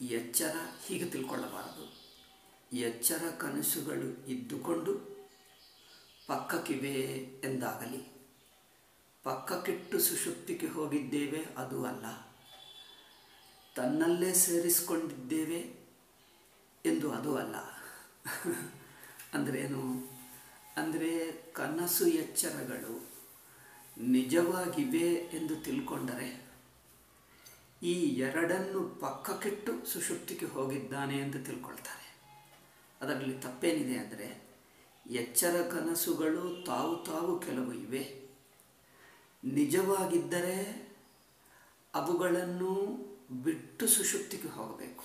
ಎಚ್ಚರ ಹೀಗೆ ತಿಳ್ಕೊಳ್ಳಬಾರದು. ಎಚ್ಚರ ಕನಸುಗಳು ಇದ್ದುಕೊಂಡು ಪಕ್ಕಕ್ಕಿವೆ ಎಂದಾಗಲಿ, ಪಕ್ಕಕ್ಕಿಟ್ಟು ಸುಷುಪ್ತಿಗೆ ಹೋಗಿದ್ದೇವೆ ಅದು ಅಲ್ಲ. ತನ್ನಲ್ಲೇ ಸೇರಿಸಿಕೊಂಡಿದ್ದೇವೆ ಎಂದು ಅದು ಅಲ್ಲ. ಅಂದ್ರೇನು ಅಂದರೆ ಕನಸು ಎಚ್ಚರಗಳು ನಿಜವಾಗಿವೆ ಎಂದು ತಿಳ್ಕೊಂಡರೆ ಈ ಎರಡನ್ನು ಪಕ್ಕಕ್ಕಿಟ್ಟು ಸುಷುಪ್ತಿಗೆ ಹೋಗಿದ್ದಾನೆ ಎಂದು ತಿಳ್ಕೊಳ್ತಾರೆ. ಅದರಲ್ಲಿ ತಪ್ಪೇನಿದೆ ಅಂದರೆ ಎಚ್ಚರ ಕನಸುಗಳು ತಾವು ತಾವು ಕೆಲವು ಇವೆ. ನಿಜವಾಗಿದ್ದರೆ ಅವುಗಳನ್ನು ಬಿಟ್ಟು ಸುಷುಪ್ತಿಗೆ ಹೋಗಬೇಕು.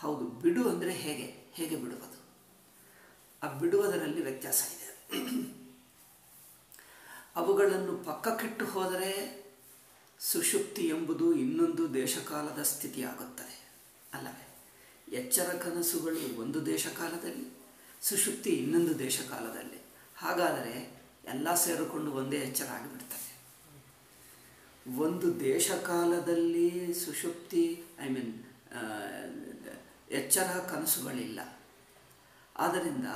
ಹೌದು, ಬಿಡು ಅಂದರೆ ಹೇಗೆ? ಹೇಗೆ ಬಿಡುವುದು? ಆ ಬಿಡುವುದರಲ್ಲಿ ವ್ಯತ್ಯಾಸ ಇದೆ. ಅವುಗಳನ್ನು ಪಕ್ಕಕ್ಕಿಟ್ಟು ಹೋದರೆ ಸುಷುಪ್ತಿ ಎಂಬುದು ಇನ್ನೊಂದು ದೇಶಕಾಲದ ಸ್ಥಿತಿಯಾಗುತ್ತದೆ. ಅಲ್ಲವೇ? ಎಚ್ಚರ ಕನಸುಗಳು ಒಂದು ದೇಶಕಾಲದಲ್ಲಿ ಸುಷುಪ್ತಿ ಇನ್ನೊಂದು ದೇಶಕಾಲದಲ್ಲಿ. ಹಾಗಾದರೆ ಎಲ್ಲ ಸೇರಿಕೊಂಡು ಒಂದೇ ಎಚ್ಚರ ಆಗಿಬಿಡ್ತದೆ. ಒಂದು ದೇಶಕಾಲದಲ್ಲಿ ಸುಷುಪ್ತಿ ಐ ಮೀನ್ ಎಚ್ಚರ ಕನಸುಗಳಿಲ್ಲ. ಆದ್ದರಿಂದ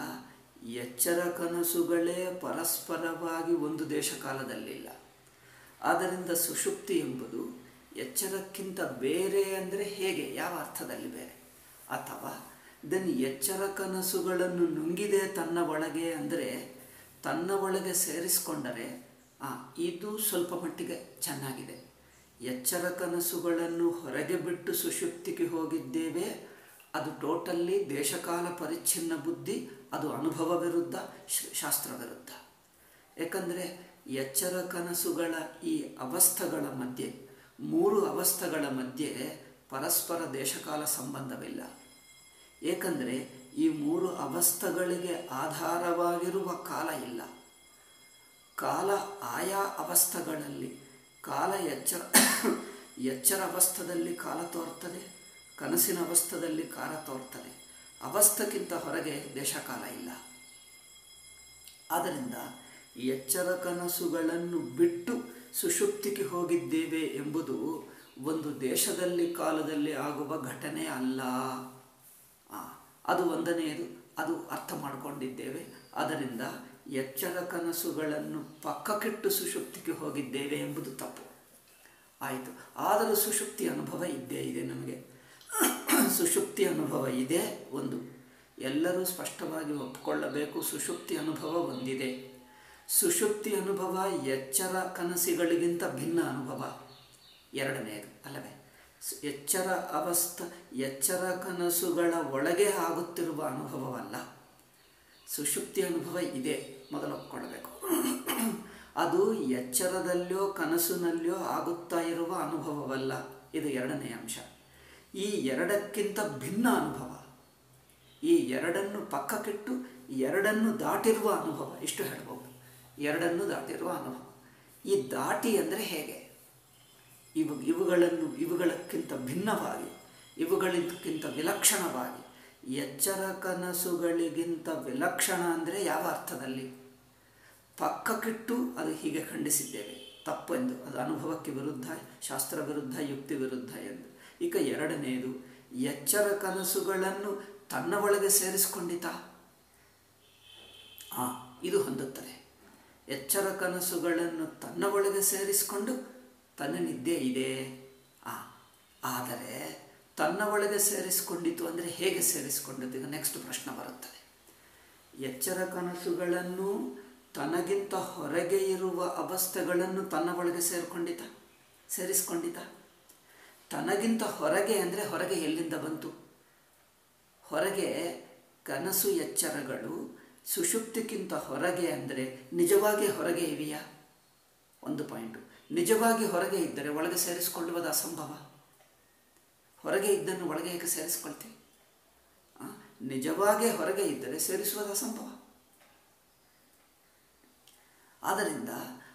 ಎಚ್ಚರ ಕನಸುಗಳೇ ಪರಸ್ಪರವಾಗಿ ಒಂದು ದೇಶಕಾಲದಲ್ಲಿಲ್ಲ. ಆದ್ದರಿಂದ ಸುಷುಪ್ತಿ ಎಂಬುದು ಎಚ್ಚರಕ್ಕಿಂತ ಬೇರೆ ಅಂದರೆ ಹೇಗೆ? ಯಾವ ಅರ್ಥದಲ್ಲಿ ಬೇರೆ? ಅಥವಾ ದೆನ್ ಎಚ್ಚರ ಕನಸುಗಳನ್ನು ನುಂಗಿದೆ ತನ್ನ ಒಳಗೆ ಅಂದರೆ ತನ್ನ ಒಳಗೆ ಸೇರಿಸಿಕೊಂಡರೆ ಆ, ಇದು ಸ್ವಲ್ಪ ಮಟ್ಟಿಗೆ ಚೆನ್ನಾಗಿದೆ. ಎಚ್ಚರ ಕನಸುಗಳನ್ನು ಹೊರಗೆ ಬಿಟ್ಟು ಸುಷುಪ್ತಿಗೆ ಹೋಗಿದ್ದೇವೆ. ಅದು ಟೋಟಲ್ಲಿ ದೇಶಕಾಲ ಪರಿಚ್ಛಿನ್ನ ಬುದ್ಧಿ ಅದು ಅನುಭವ ವಿರುದ್ಧ ಶಾಸ್ತ್ರ ವಿರುದ್ಧ. ಯಾಕಂದರೆ ಎಚ್ಚರ ಕನಸುಗಳ ಈ ಅವಸ್ಥೆಗಳ ಮಧ್ಯೆ, ಮೂರು ಅವಸ್ಥೆಗಳ ಮಧ್ಯೆ ಪರಸ್ಪರ ದೇಶಕಾಲ ಸಂಬಂಧವಿಲ್ಲ. ಏಕೆಂದರೆ ಈ ಮೂರು ಅವಸ್ಥೆಗಳಿಗೆ ಆಧಾರವಾಗಿರುವ ಕಾಲ ಇಲ್ಲ. ಕಾಲ ಆಯಾ ಅವಸ್ಥೆಗಳಲ್ಲಿ, ಕಾಲ ಎಚ್ಚರ ಎಚ್ಚರ ಅವಸ್ಥದಲ್ಲಿ ಕಾಲ ತೋರ್ತದೆ, ಕನಸಿನ ಅವಸ್ಥದಲ್ಲಿ ಕಾಲ ತೋರ್ತದೆ. ಅವಸ್ಥಕ್ಕಿಂತ ಹೊರಗೆ ದೇಶಕಾಲ ಇಲ್ಲ. ಆದ್ದರಿಂದ ಎಚ್ಚರ ಕನಸುಗಳನ್ನು ಬಿಟ್ಟು ಸುಷುಪ್ತಿಗೆ ಹೋಗಿದ್ದೇವೆ ಎಂಬುದು ಒಂದು ದೇಶದಲ್ಲಿ ಕಾಲದಲ್ಲಿ ಆಗುವ ಘಟನೆ ಅಲ್ಲ. ಅದು ಒಂದನೆಯದು, ಅದು ಅರ್ಥ ಮಾಡಿಕೊಂಡಿದ್ದೇವೆ. ಅದರಿಂದ ಎಚ್ಚರ ಕನಸುಗಳನ್ನು ಪಕ್ಕಕ್ಕಿಟ್ಟು ಸುಷುಪ್ತಿಗೆ ಹೋಗಿದ್ದೇವೆ ಎಂಬುದು ತಪ್ಪು. ಆಯಿತು. ಆದರೂ ಸುಷುಪ್ತಿ ಅನುಭವ ಇದ್ದೇ ಇದೆ ನಮಗೆ. ಸುಷುಪ್ತಿ ಅನುಭವ ಇದೆ ಒಂದು. ಎಲ್ಲರೂ ಸ್ಪಷ್ಟವಾಗಿ ಒಪ್ಪಿಕೊಳ್ಳಬೇಕು ಸುಷುಪ್ತಿ ಅನುಭವ ಒಂದಿದೆ ಸುಷುಪ್ತಿ ಅನುಭವ, ಎಚ್ಚರ ಕನಸುಗಳಿಗಿಂತ ಭಿನ್ನ ಅನುಭವ. ಎರಡನೆಯದು, ಅಲ್ಲವೇ? ಎಚ್ಚರ ಅವಸ್ಥ, ಎಚ್ಚರ ಕನಸುಗಳ ಒಳಗೆ ಆಗುತ್ತಿರುವ ಅನುಭವವಲ್ಲ. ಸುಷುಪ್ತಿ ಅನುಭವ ಇದೆ, ಮೊದಲು ಒಪ್ಕೊಳ್ಬೇಕು ಅದು ಎಚ್ಚರದಲ್ಲಿಯೋ, ಕನಸಿನಲ್ಲಿಯೋ ಆಗುತ್ತಾ ಇರುವ ಅನುಭವವಲ್ಲ. ಇದು ಎರಡನೇ ಅಂಶ. ಈ ಎರಡಕ್ಕಿಂತ ಭಿನ್ನ ಅನುಭವ. ಈ ಎರಡನ್ನು ಪಕ್ಕಕ್ಕಿಟ್ಟು ಎರಡನ್ನು ದಾಟಿರುವ ಅನುಭವ. ಇಷ್ಟು ಹೇಳ್ಬೋದು. ಎರಡನ್ನು ದಾಟಿರುವ ಅನುಭವ. ಈ ದಾಟಿ ಅಂದರೆ ಹೇಗೆ? ಇವು ಇವುಗಳನ್ನು ಇವುಗಳಕ್ಕಿಂತ ಭಿನ್ನವಾಗಿ ಇವುಗಳಿಗಿಂತ ವಿಲಕ್ಷಣವಾಗಿ, ಎಚ್ಚರ ಕನಸುಗಳಿಗಿಂತ ವಿಲಕ್ಷಣ ಅಂದರೆ ಯಾವ ಅರ್ಥದಲ್ಲಿ? ಪಕ್ಕಕ್ಕಿಟ್ಟು ಅದು ಹೀಗೆ ಖಂಡಿಸಿದ್ದೇವೆ. ತಪ್ಪೆಂದು, ಅದು ಅನುಭವಕ್ಕೆ ವಿರುದ್ಧ, ಶಾಸ್ತ್ರ ವಿರುದ್ಧ, ಯುಕ್ತಿ ವಿರುದ್ಧ ಎಂದು. ಈಗ ಎರಡನೆಯದು ಎಚ್ಚರ ಕನಸುಗಳನ್ನು ತನ್ನ ಒಳಗೆ ಸೇರಿಸಿಕೊಂಡಿತಾ? ಆ, ಇದು ಹೊಂದುತ್ತದೆ. ಎಚ್ಚರ ಕನಸುಗಳನ್ನು ತನ್ನ ಒಳಗೆ ಸೇರಿಸಿಕೊಂಡು ತನ್ನ ನಿದ್ದೆ ಇದೆ. ಆ, ಆದರೆ ತನ್ನ ಒಳಗೆ ಸೇರಿಸಿಕೊಂಡಿತು ಅಂದರೆ ಹೇಗೆ ಸೇರಿಸಿಕೊಂಡಿತು? ಈಗ ನೆಕ್ಸ್ಟ್ ಪ್ರಶ್ನೆ ಬರುತ್ತದೆ ಎಚ್ಚರ ಕನಸುಗಳನ್ನು ತನಗಿಂತ ಹೊರಗೆ ಇರುವ ಅವಸ್ಥೆಗಳನ್ನು ತನ್ನ ಒಳಗೆ ಸೇರಿಕೊಂಡಿತ, ಸೇರಿಸ್ಕೊಂಡಿತ. ತನಗಿಂತ ಹೊರಗೆ ಅಂದರೆ ಹೊರಗೆ ಎಲ್ಲಿಂದ ಬಂತು? ಹೊರಗೆ ಕನಸು ಎಚ್ಚರಗಳು ಸುಷುಪ್ತಿಗಿಂತ ಹೊರಗೆ ಅಂದರೆ ನಿಜವಾಗಿ ಹೊರಗೆ ಇವೆಯಾ ಒಂದು ಪಾಯಿಂಟು. ನಿಜವಾಗಿ ಹೊರಗೆ ಇದ್ದರೆ ಒಳಗೆ ಸೇರಿಸಿಕೊಳ್ಳುವುದು ಅಸಂಭವ. ಹೊರಗೆ ಇದ್ದನ್ನು ಒಳಗೆ ಹೇಗೆ ಸೇರಿಸ್ಕೊಳ್ತೀವಿ ನಿಜವಾಗಿ ಹೊರಗೆ ಇದ್ದರೆ ಸೇರಿಸುವುದು ಅಸಂಭವ. ಆದ್ದರಿಂದ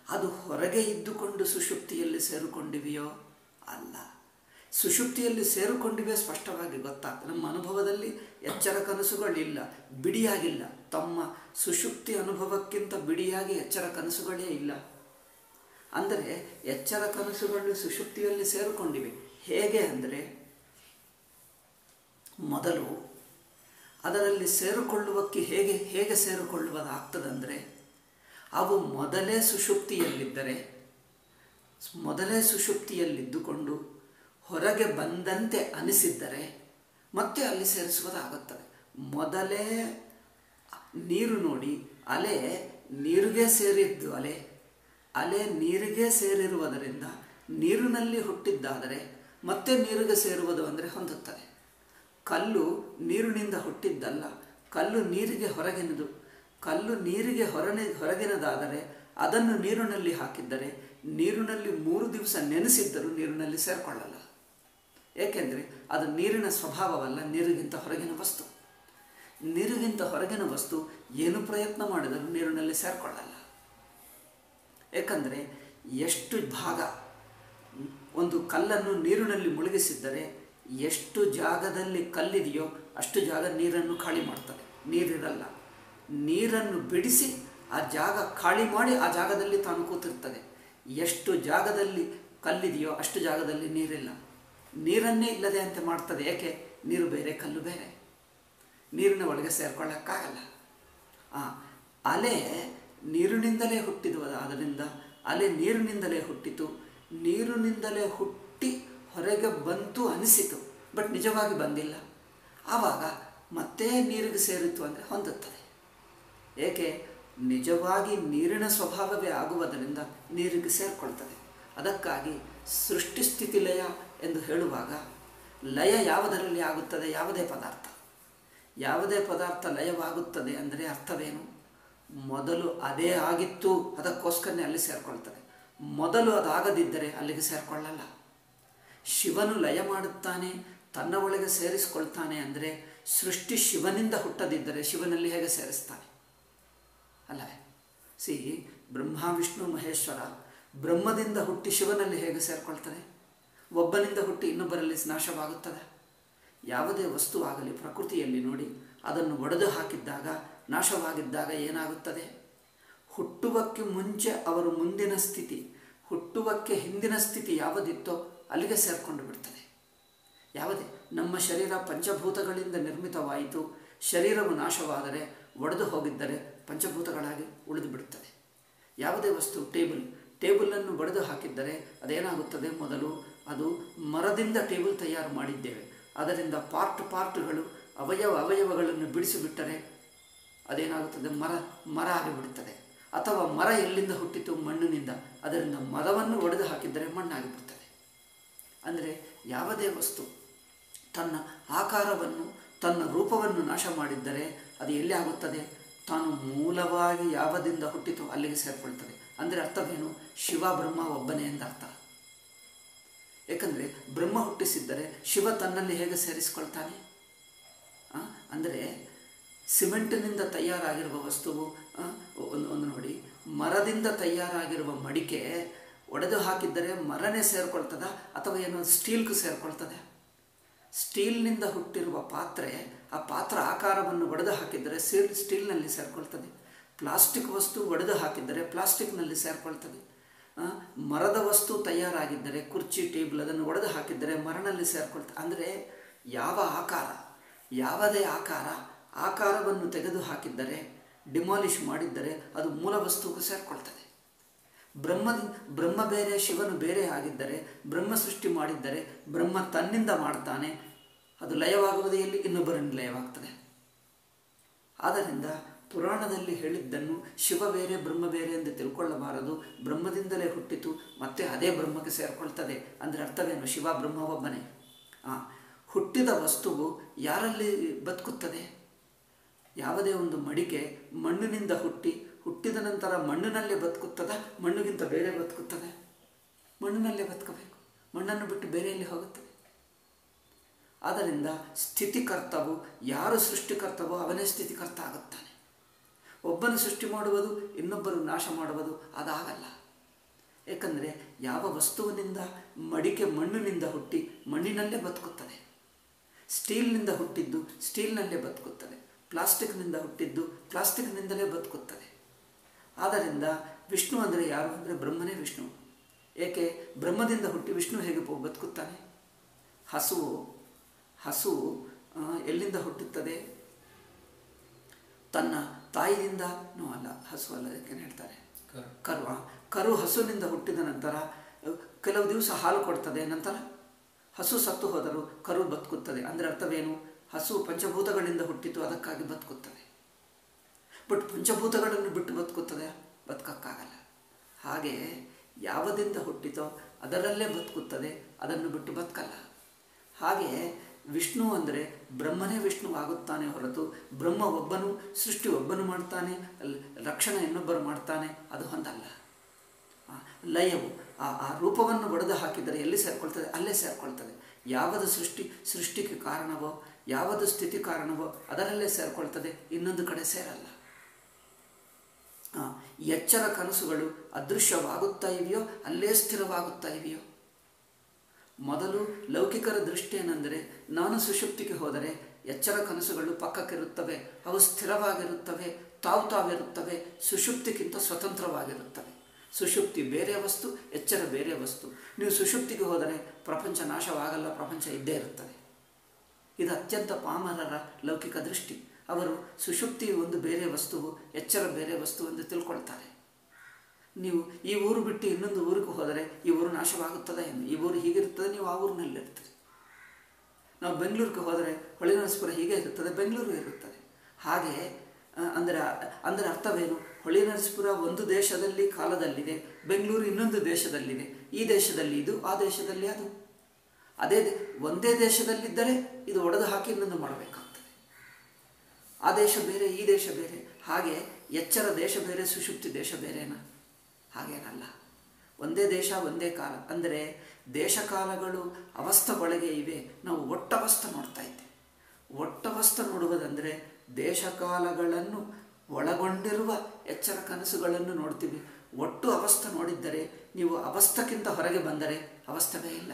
ಅದು ಹೊರಗೆ ಇದ್ದುಕೊಂಡು ಸುಷುಪ್ತಿಯಲ್ಲಿ ಸೇರಿಕೊಂಡಿವೆಯೋ? ಅಲ್ಲ. ಸುಷುಪ್ತಿಯಲ್ಲಿ ಸೇರಿಕೊಂಡಿವೆ ಸ್ಪಷ್ಟವಾಗಿ ಗೊತ್ತಾಗ್ತದೆ ನಮ್ಮ ಅನುಭವದಲ್ಲಿ ಎಚ್ಚರ ಕನಸುಗಳಿಲ್ಲ, ಬಿಡಿಯಾಗಿಲ್ಲ. ತಮ್ಮ ಸುಷುಪ್ತಿ ಅನುಭವಕ್ಕಿಂತ ಬಿಡಿಯಾಗಿ ಎಚ್ಚರ ಕನಸುಗಳೇ ಇಲ್ಲ. ಅಂದರೆ ಎಚ್ಚರ ಕನಸುಗಳು ಸುಷುಪ್ತಿಯಲ್ಲಿ ಸೇರಿಕೊಂಡಿವೆ. ಹೇಗೆ ಅಂದರೆ, ಮೊದಲು ಅದರಲ್ಲಿ ಸೇರಿಕೊಳ್ಳುವಕ್ಕೆ ಹೇಗೆ ಹೇಗೆ ಸೇರಿಕೊಳ್ಳುವುದಾಗ್ತದಂದರೆ, ಅವು ಮೊದಲೇ ಸುಷುಪ್ತಿಯಲ್ಲಿದ್ದರೆ ಮೊದಲೇ ಸುಷುಪ್ತಿಯಲ್ಲಿದ್ದುಕೊಂಡು ಹೊರಗೆ ಬಂದಂತೆ ಅನಿಸಿದ್ದರೆ ಮತ್ತೆ ಅಲ್ಲಿ ಸೇರಿಸುವುದಾಗುತ್ತದೆ. ಮೊದಲೇ ನೀರು ನೋಡಿ, ಅಲೆ ನೀರಿಗೆ ಸೇರಿದ್ದು ಅಲೆ. ಅಲೆ ನೀರಿಗೆ ಸೇರಿರುವುದರಿಂದ ನೀರಿನಲ್ಲಿ ಹುಟ್ಟಿದ್ದಾದರೆ ಮತ್ತೆ ನೀರಿಗೆ ಸೇರುವುದು ಅಂದರೆ ಹೊಂದುತ್ತದೆ. ಕಲ್ಲು ನೀರಿನಿಂದ ಹುಟ್ಟಿದ್ದಲ್ಲ, ಕಲ್ಲು ನೀರಿಗೆ ಹೊರಗಿನದು. ಕಲ್ಲು ನೀರಿಗೆ ಹೊರನೆ, ಹೊರಗಿನದಾದರೆ ಅದನ್ನು ನೀರಿನಲ್ಲಿ ಹಾಕಿದ್ದರೆ ನೀರಿನಲ್ಲಿ ಮೂರು ದಿವಸ ನೆನೆಸಿದ್ದರೂ ನೀರಿನಲ್ಲಿ ಸೇರಿಕೊಳ್ಳಲ್ಲ. ಏಕೆಂದರೆ ಅದು ನೀರಿನ ಸ್ವಭಾವವಲ್ಲ, ನೀರಿಗಿಂತ ಹೊರಗಿನ ವಸ್ತು. ನೀರಿಗಿಂತ ಹೊರಗಿನ ವಸ್ತು ಏನು ಪ್ರಯತ್ನ ಮಾಡಿದರೂ ನೀರಿನಲ್ಲಿ ಸೇರಿಕೊಳ್ಳಲ್ಲ. ಏಕೆಂದರೆ ಎಷ್ಟು ಭಾಗ ಒಂದು ಕಲ್ಲನ್ನು ನೀರಿನಲ್ಲಿ ಮುಳುಗಿಸಿದ್ದರೆ ಎಷ್ಟು ಜಾಗದಲ್ಲಿ ಕಲ್ಲಿದೆಯೋ ಅಷ್ಟು ಜಾಗ ನೀರನ್ನು ಖಾಲಿ ಮಾಡ್ತದೆ. ನೀರಿರಲ್ಲ. ನೀರನ್ನು ಬಿಡಿಸಿ ಆ ಜಾಗ ಖಾಳಿ ಮಾಡಿ ಆ ಜಾಗದಲ್ಲಿ ತಾನು ಕೂತಿರ್ತದೆ. ಎಷ್ಟು ಜಾಗದಲ್ಲಿ ಕಲ್ಲಿದೆಯೋ ಅಷ್ಟು ಜಾಗದಲ್ಲಿ ನೀರಿಲ್ಲ. ನೀರನ್ನೇ ಇಲ್ಲದೆ ಅಂತ ಮಾಡ್ತದೆ. ಏಕೆ ನೀರು ಬೇರೆ, ಕಲ್ಲು ಬೇರೆ. ನೀರಿನ ಒಳಗೆ ಸೇರ್ಕೊಳ್ಳೋಕ್ಕಾಗಲ್ಲ. ಆ, ಅಲೆ ನೀರಿನಿಂದಲೇ ಹುಟ್ಟಿದುವುದಾದ್ದರಿಂದ ಅಲೆ ನೀರಿನಿಂದಲೇ ಹುಟ್ಟಿತು. ನೀರಿನಿಂದಲೇ ಹುಟ್ಟಿ ಹೊರಗೆ ಬಂತು ಅನಿಸಿತು, ಬಟ್ ನಿಜವಾಗಿ ಬಂದಿಲ್ಲ. ಆವಾಗ ಮತ್ತೆ ನೀರಿಗೆ ಸೇರಿತು ಅಂದರೆ ಹೊಂದುತ್ತದೆ. ಏಕೆ? ನಿಜವಾಗಿ ನೀರಿನ ಸ್ವಭಾವವೇ ಆಗುವುದರಿಂದ ನೀರಿಗೆ ಸೇರಿಕೊಳ್ತದೆ. ಅದಕ್ಕಾಗಿ ಸೃಷ್ಟಿ ಸ್ಥಿತಿ ಲಯ ಎಂದು ಹೇಳುವಾಗ ಲಯ ಯಾವುದರಲ್ಲಿ ಆಗುತ್ತದೆ? ಯಾವುದೇ ಪದಾರ್ಥ. ಯಾವುದೇ ಪದಾರ್ಥ ಲಯವಾಗುತ್ತದೆ ಅಂದರೆ ಅರ್ಥವೇನು? ಮೊದಲು ಅದೇ ಆಗಿತ್ತು, ಅದಕ್ಕೋಸ್ಕರನೇ ಅಲ್ಲಿ ಸೇರಿಕೊಳ್ತದೆ. ಮೊದಲು ಅದಾಗದಿದ್ದರೆ ಅಲ್ಲಿಗೆ ಸೇರಿಕೊಳ್ಳಲ್ಲ. ಶಿವನು ಲಯ ಮಾಡುತ್ತಾನೆ, ತನ್ನ ಒಳಗೆ ಸೇರಿಸಿಕೊಳ್ತಾನೆ ಅಂದರೆ ಸೃಷ್ಟಿ ಶಿವನಿಂದ ಹುಟ್ಟದಿದ್ದರೆ ಶಿವನಲ್ಲಿ ಹೇಗೆ ಸೇರಿಸ್ತಾನೆ? ಅಲ್ಲವೇ ಸಿ, ಬ್ರಹ್ಮ, ವಿಷ್ಣು, ಮಹೇಶ್ವರ ಬ್ರಹ್ಮದಿಂದ ಹುಟ್ಟಿ ಶಿವನಲ್ಲಿ ಹೇಗೆ ಸೇರಿಕೊಳ್ತದೆ? ಒಬ್ಬನಿಂದ ಹುಟ್ಟಿ ಇನ್ನೊಬ್ಬರಲ್ಲಿ ನಾಶವಾಗುತ್ತದೆ. ಯಾವುದೇ ವಸ್ತು ಆಗಲಿ ಪ್ರಕೃತಿಯಲ್ಲಿ ನೋಡಿ ಅದನ್ನು ಒಡೆದು ಹಾಕಿದ್ದಾಗ ನಾಶವಾಗಿದ್ದಾಗ ಏನಾಗುತ್ತದೆ? ಹುಟ್ಟುವಕ್ಕೆ ಮುಂಚೆ ಅವರ ಮುಂದಿನ ಸ್ಥಿತಿ, ಹುಟ್ಟುವಕ್ಕೆ ಹಿಂದಿನ ಸ್ಥಿತಿ ಯಾವುದಿತ್ತೋ ಅಲ್ಲಿಗೆ ಸೇರಿಕೊಂಡು ಬಿಡ್ತದೆ. ಯಾವುದೇ, ನಮ್ಮ ಶರೀರ ಪಂಚಭೂತಗಳಿಂದ ನಿರ್ಮಿತವಾಯಿತು, ಶರೀರವು ನಾಶವಾದರೆ, ಒಡೆದು ಹೋಗಿದ್ದರೆ ಪಂಚಭೂತಗಳಾಗಿ ಉಳಿದು ಬಿಡುತ್ತದೆ. ಯಾವುದೇ ವಸ್ತು, ಟೇಬಲ್, ಟೇಬಲನ್ನು ಒಡೆದು ಹಾಕಿದ್ದರೆ ಅದೇನಾಗುತ್ತದೆ? ಮೊದಲು ಅದು ಮರದಿಂದ ಟೇಬಲ್ ತಯಾರು ಮಾಡಿದ್ದೇವೆ. ಅದರಿಂದ ಪಾರ್ಟ್ ಪಾರ್ಟ್ಗಳು ಅವಯವ ಅವಯವಗಳನ್ನು ಬಿಡಿಸಿಬಿಟ್ಟರೆ ಅದೇನಾಗುತ್ತದೆ? ಮರ ಮರ ಆಗಿಬಿಡುತ್ತದೆ. ಅಥವಾ ಮರ ಎಲ್ಲಿಂದ ಹುಟ್ಟಿತು? ಮಣ್ಣಿನಿಂದ. ಅದರಿಂದ ಮರವನ್ನು ಒಡೆದು ಹಾಕಿದರೆ ಮಣ್ಣಾಗಿಬಿಡ್ತದೆ. ಅಂದರೆ ಯಾವುದೇ ವಸ್ತು ತನ್ನ ಆಕಾರವನ್ನು, ತನ್ನ ರೂಪವನ್ನು ನಾಶ ಮಾಡಿದ್ದರೆ ಅದು ಎಲ್ಲಿ ಆಗುತ್ತದೆ? ತಾನು ಮೂಲವಾಗಿ ಯಾವದಿಂದ ಹುಟ್ಟಿತು? ಅಲ್ಲಿಗೆ ಸೇರ್ಕೊಳ್ತದೆ. ಅಂದರೆ ಅರ್ಥವೇನು? ಶಿವ ಬ್ರಹ್ಮ ಒಬ್ಬನೇ ಎಂದ ಅರ್ಥ. ಏಕೆಂದರೆ ಬ್ರಹ್ಮ ಹುಟ್ಟಿಸಿದ್ದರೆ ಶಿವ ತನ್ನಲ್ಲಿ ಹೇಗೆ ಸೇರಿಸಿಕೊಳ್ತಾನೆ? ಅಂದರೆ ಸಿಮೆಂಟಿನಿಂದ ತಯಾರಾಗಿರುವ ವಸ್ತುವು ಒಂದು ಒಂದು ನೋಡಿ, ಮರದಿಂದ ತಯಾರಾಗಿರುವ ಮಡಿಕೆ ಒಡೆದು ಹಾಕಿದ್ದರೆ ಮರನೇ ಸೇರಿಕೊಳ್ತದ ಅಥವಾ ಏನೋ ಸ್ಟೀಲ್ಗೂ ಸೇರಿಕೊಳ್ತದೆ? ಸ್ಟೀಲ್ನಿಂದ ಹುಟ್ಟಿರುವ ಪಾತ್ರೆ ಆ ಪಾತ್ರ ಆಕಾರವನ್ನು ಒಡೆದು ಹಾಕಿದರೆ ಸೀಲ್, ಸ್ಟೀಲ್ನಲ್ಲಿ ಸೇರಿಕೊಳ್ತದೆ. ಪ್ಲಾಸ್ಟಿಕ್ ವಸ್ತು ಒಡೆದು ಹಾಕಿದರೆ ಪ್ಲಾಸ್ಟಿಕ್ನಲ್ಲಿ ಸೇರಿಕೊಳ್ತದೆ. ಮರದ ವಸ್ತು ತಯಾರಾಗಿದ್ದರೆ ಕುರ್ಚಿ, ಟೇಬಲ್ ಅದನ್ನು ಒಡೆದು ಹಾಕಿದ್ದರೆ ಮರಣಲ್ಲಿ ಸೇರ್ಕೊಳ್ತ, ಅಂದರೆ ಯಾವ ಆಕಾರ, ಯಾವುದೇ ಆಕಾರ, ಆಕಾರವನ್ನು ತೆಗೆದು ಹಾಕಿದ್ದರೆ ಡಿಮಾಲಿಷ್ ಮಾಡಿದ್ದರೆ ಅದು ಮೂಲ ವಸ್ತುಗೂ ಸೇರಿಕೊಳ್ತದೆ. ಬ್ರಹ್ಮ ಬ್ರಹ್ಮ ಬೇರೆ, ಶಿವನು ಬೇರೆ ಆಗಿದ್ದರೆ, ಬ್ರಹ್ಮ ಸೃಷ್ಟಿ ಮಾಡಿದ್ದರೆ, ಬ್ರಹ್ಮ ತನ್ನಿಂದ ಮಾಡ್ತಾನೆ, ಅದು ಲಯವಾಗುವುದೇ ಎಲ್ಲಿ? ಇನ್ನೊಬ್ಬರನ್ನು ಲಯವಾಗ್ತದೆ. ಆದ್ದರಿಂದ ಪುರಾಣದಲ್ಲಿ ಹೇಳಿದ್ದನ್ನು ಶಿವ ಬೇರೆ ಬ್ರಹ್ಮ ಬೇರೆ ಎಂದು ತಿಳ್ಕೊಳ್ಳಬಾರದು. ಬ್ರಹ್ಮದಿಂದಲೇ ಹುಟ್ಟಿತು ಮತ್ತೆ ಅದೇ ಬ್ರಹ್ಮಕ್ಕೆ ಸೇರಿಕೊಳ್ತದೆ. ಅಂದರೆ ಅರ್ಥವೇನು? ಶಿವ ಬ್ರಹ್ಮ ಒಬ್ಬನೇ ಆ, ಹುಟ್ಟಿದ ವಸ್ತುವು ಯಾರಲ್ಲಿ ಬದುಕುತ್ತದೆ? ಯಾವುದೇ ಒಂದು ಮಡಿಕೆ ಮಣ್ಣಿನಿಂದ ಹುಟ್ಟಿ ಹುಟ್ಟಿದ ನಂತರ ಮಣ್ಣಿನಲ್ಲಿ ಬದುಕುತ್ತದ? ಮಣ್ಣಿಗಿಂತ ಬೇರೆ ಬದುಕುತ್ತದೆ? ಮಣ್ಣಿನಲ್ಲೇ ಬದುಕಬೇಕು. ಮಣ್ಣನ್ನು ಬಿಟ್ಟು ಬೇರೆಯಲ್ಲಿ ಹೋಗುತ್ತದೆ ಆದ್ದರಿಂದ ಸ್ಥಿತಿಕರ್ತವು ಯಾರು ಸೃಷ್ಟಿಕರ್ತವೋ ಅವನೇ ಸ್ಥಿತಿಕರ್ತ ಆಗುತ್ತಾನೆ. ಒಬ್ಬನು ಸೃಷ್ಟಿ ಮಾಡುವುದು ಇನ್ನೊಬ್ಬರು ನಾಶ ಮಾಡುವುದು, ಅದಾಗಲ್ಲ. ಏಕೆಂದರೆ ಯಾವ ವಸ್ತುವಿನಿಂದ ಮಡಿಕೆ ಮಣ್ಣಿನಿಂದ ಹುಟ್ಟಿ ಮಣ್ಣಿನಲ್ಲೇ ಬದುಕುತ್ತದೆ. ಸ್ಟೀಲ್ನಿಂದ ಹುಟ್ಟಿದ್ದು ಸ್ಟೀಲ್ನಲ್ಲೇ ಬದುಕುತ್ತದೆ. ಪ್ಲಾಸ್ಟಿಕ್ನಿಂದ ಹುಟ್ಟಿದ್ದು ಪ್ಲಾಸ್ಟಿಕ್ನಿಂದಲೇ ಬದುಕುತ್ತದೆ. ಆದ್ದರಿಂದ ವಿಷ್ಣು ಅಂದರೆ ಯಾರು ಅಂದರೆ ಬ್ರಹ್ಮನೇ ವಿಷ್ಣು. ಏಕೆ? ಬ್ರಹ್ಮದಿಂದ ಹುಟ್ಟಿ ವಿಷ್ಣು ಹೇಗೆ ಬದುಕುತ್ತಾನೆ? ಹಸು ಹಸು ಎಲ್ಲಿಂದ ಹುಟ್ಟುತ್ತದೆ? ತನ್ನ ತಾಯಿಯಿಂದ ನೋ ಅಲ್ಲ ಹಸು ಅಲ್ಲ ಅದಕ್ಕೆ ಹೇಳ್ತಾರೆ? ಕರು. ಕರು ಹಸುವಿನಿಂದ ಹುಟ್ಟಿದ ನಂತರ ಕೆಲವು ದಿವಸ ಹಾಲು ಕೊಡ್ತದೆ ನಂತರ ಹಸು ಸತ್ತು ಹೋದರೂ ಕರು ಬದುಕುತ್ತದೆ. ಅಂದರೆ ಅರ್ಥವೇನು? ಹಸು ಪಂಚಭೂತಗಳಿಂದ ಹುಟ್ಟಿತು ಅದಕ್ಕಾಗಿ ಬದುಕುತ್ತದೆ. ಬಟ್ ಪಂಚಭೂತಗಳನ್ನು ಬಿಟ್ಟು ಬದುಕುತ್ತದೆ ಬದುಕಕ್ಕಾಗಲ್ಲ. ಹಾಗೆ ಯಾವುದಿಂದ ಹುಟ್ಟಿತೋ ಅದರಲ್ಲೇ ಬದುಕುತ್ತದೆ ಅದನ್ನು ಬಿಟ್ಟು ಬದುಕಲ್ಲ. ಹಾಗೆ ವಿಷ್ಣು ಅಂದರೆ ಬ್ರಹ್ಮನೇ ವಿಷ್ಣು ಆಗುತ್ತಾನೆ ಹೊರತು ಬ್ರಹ್ಮ ಒಬ್ಬನು ಸೃಷ್ಟಿ ಒಬ್ಬನು ಮಾಡ್ತಾನೆ ರಕ್ಷಣೆ ಇನ್ನೊಬ್ಬರು ಮಾಡ್ತಾನೆ, ಅದು ಹೊಂದಲ್ಲ ಲಯವು ಆ ಆ ರೂಪವನ್ನು ಒಡೆದು ಹಾಕಿದರೆ ಎಲ್ಲಿ ಸೇರ್ಕೊಳ್ತದೆ? ಅಲ್ಲೇ ಸೇರ್ಕೊಳ್ತದೆ. ಯಾವುದು ಸೃಷ್ಟಿ, ಸೃಷ್ಟಿಗೆ ಕಾರಣವೋ, ಯಾವುದು ಸ್ಥಿತಿ ಕಾರಣವೋ, ಅದರಲ್ಲೇ ಸೇರ್ಕೊಳ್ತದೆ, ಇನ್ನೊಂದು ಕಡೆ ಸೇರಲ್ಲ. ಎಚ್ಚರ ಕನಸುಗಳು ಅದೃಶ್ಯವಾಗುತ್ತಾ ಇವೆಯೋ ಅಲ್ಲೇ ಸ್ಥಿರವಾಗುತ್ತಾ ಇವೆಯೋ ಮೊದಲು ಲೌಕಿಕರ ದೃಷ್ಟಿ ಏನೆಂದರೆ ನಾನು ಸುಷುಪ್ತಿಗೆ ಹೋದರೆ ಎಚ್ಚರ ಕನಸುಗಳು ಪಕ್ಕಕ್ಕಿರುತ್ತವೆ, ಅವು ಸ್ಥಿರವಾಗಿರುತ್ತವೆ, ತಾವು ತಾವಿರುತ್ತವೆ ಸುಷುಪ್ತಿಗಿಂತ ಸ್ವತಂತ್ರವಾಗಿರುತ್ತವೆ. ಸುಷುಪ್ತಿ ಬೇರೆ ವಸ್ತು, ಎಚ್ಚರ ಬೇರೆ ವಸ್ತು. ನೀವು ಸುಷುಪ್ತಿಗೆ ಹೋದರೆ ಪ್ರಪಂಚ ನಾಶವಾಗಲ್ಲ, ಪ್ರಪಂಚ ಇದ್ದೇ ಇರುತ್ತದೆ. ಇದು ಅತ್ಯಂತ ಪಾಮರರ ಲೌಕಿಕ ದೃಷ್ಟಿ. ಅವರು ಸುಷುಪ್ತಿ ಒಂದು ಬೇರೆ ವಸ್ತುವು, ಎಚ್ಚರ ಬೇರೆ ವಸ್ತು ಎಂದು ತಿಳ್ಕೊಳ್ತಾರೆ. ನೀವು ಈ ಊರು ಬಿಟ್ಟು ಇನ್ನೊಂದು ಊರಿಗೆ ಹೋದರೆ ಈ ಊರು ನಾಶವಾಗುತ್ತದೆ ಎಂದು. ಈ ಊರು ಹೀಗಿರ್ತದೆ ನೀವು ಆ ಊರಿನಲ್ಲಿರ್ತೀರಿ ನಾವು ಬೆಂಗಳೂರಿಗೆ ಹೋದರೆ ಹೊಳೆನರಸಪುರ ಹೀಗೆ ಇರುತ್ತದೆ, ಬೆಂಗಳೂರು ಇರುತ್ತದೆ. ಹಾಗೆ ಅಂದರೆ ಅಂದರೆ ಅರ್ಥವೇನು? ಹೊಳೆನರಸಪುರ ಒಂದು ದೇಶದಲ್ಲಿ ಕಾಲದಲ್ಲಿದೆ, ಬೆಂಗಳೂರು ಇನ್ನೊಂದು ದೇಶದಲ್ಲಿದೆ. ಈ ದೇಶದಲ್ಲಿ ಇದು, ಆ ದೇಶದಲ್ಲಿ ಅದು. ಅದೇ ಒಂದೇ ದೇಶದಲ್ಲಿದ್ದರೆ ಇದು ಒಡೆದು ಹಾಕಿ ಇನ್ನೊಂದು ಮಾಡಬೇಕಾಗ್ತದೆ. ಆ ದೇಶ ಬೇರೆ, ಈ ದೇಶ ಬೇರೆ. ಹಾಗೆ ಎಚ್ಚರ ದೇಶ ಬೇರೆ, ಸುಷುಪ್ತಿ ದೇಶ ಬೇರೆನಾ? ಹಾಗೇನಲ್ಲ. ಒಂದೇ ದೇಶ, ಒಂದೇ ಕಾಲ. ಅಂದರೆ ದೇಶಕಾಲಗಳು ಅವಸ್ಥೆಗೊಳಗೆ ಇವೆ. ನಾವು ಒಟ್ಟವಸ್ಥ ನೋಡ್ತಾ ಇದ್ದೇವೆ. ಒಟ್ಟವಸ್ಥ ನೋಡುವುದಂದರೆ ದೇಶಕಾಲಗಳನ್ನು ಒಳಗೊಂಡಿರುವ ಎಚ್ಚರ ಕನಸುಗಳನ್ನು ನೋಡ್ತೀವಿ. ಒಟ್ಟು ಅವಸ್ಥೆ ನೋಡಿದ್ದರೆ ನೀವು ಅವಸ್ಥಕ್ಕಿಂತ ಹೊರಗೆ ಬಂದರೆ ಅವಸ್ಥವೇ ಇಲ್ಲ.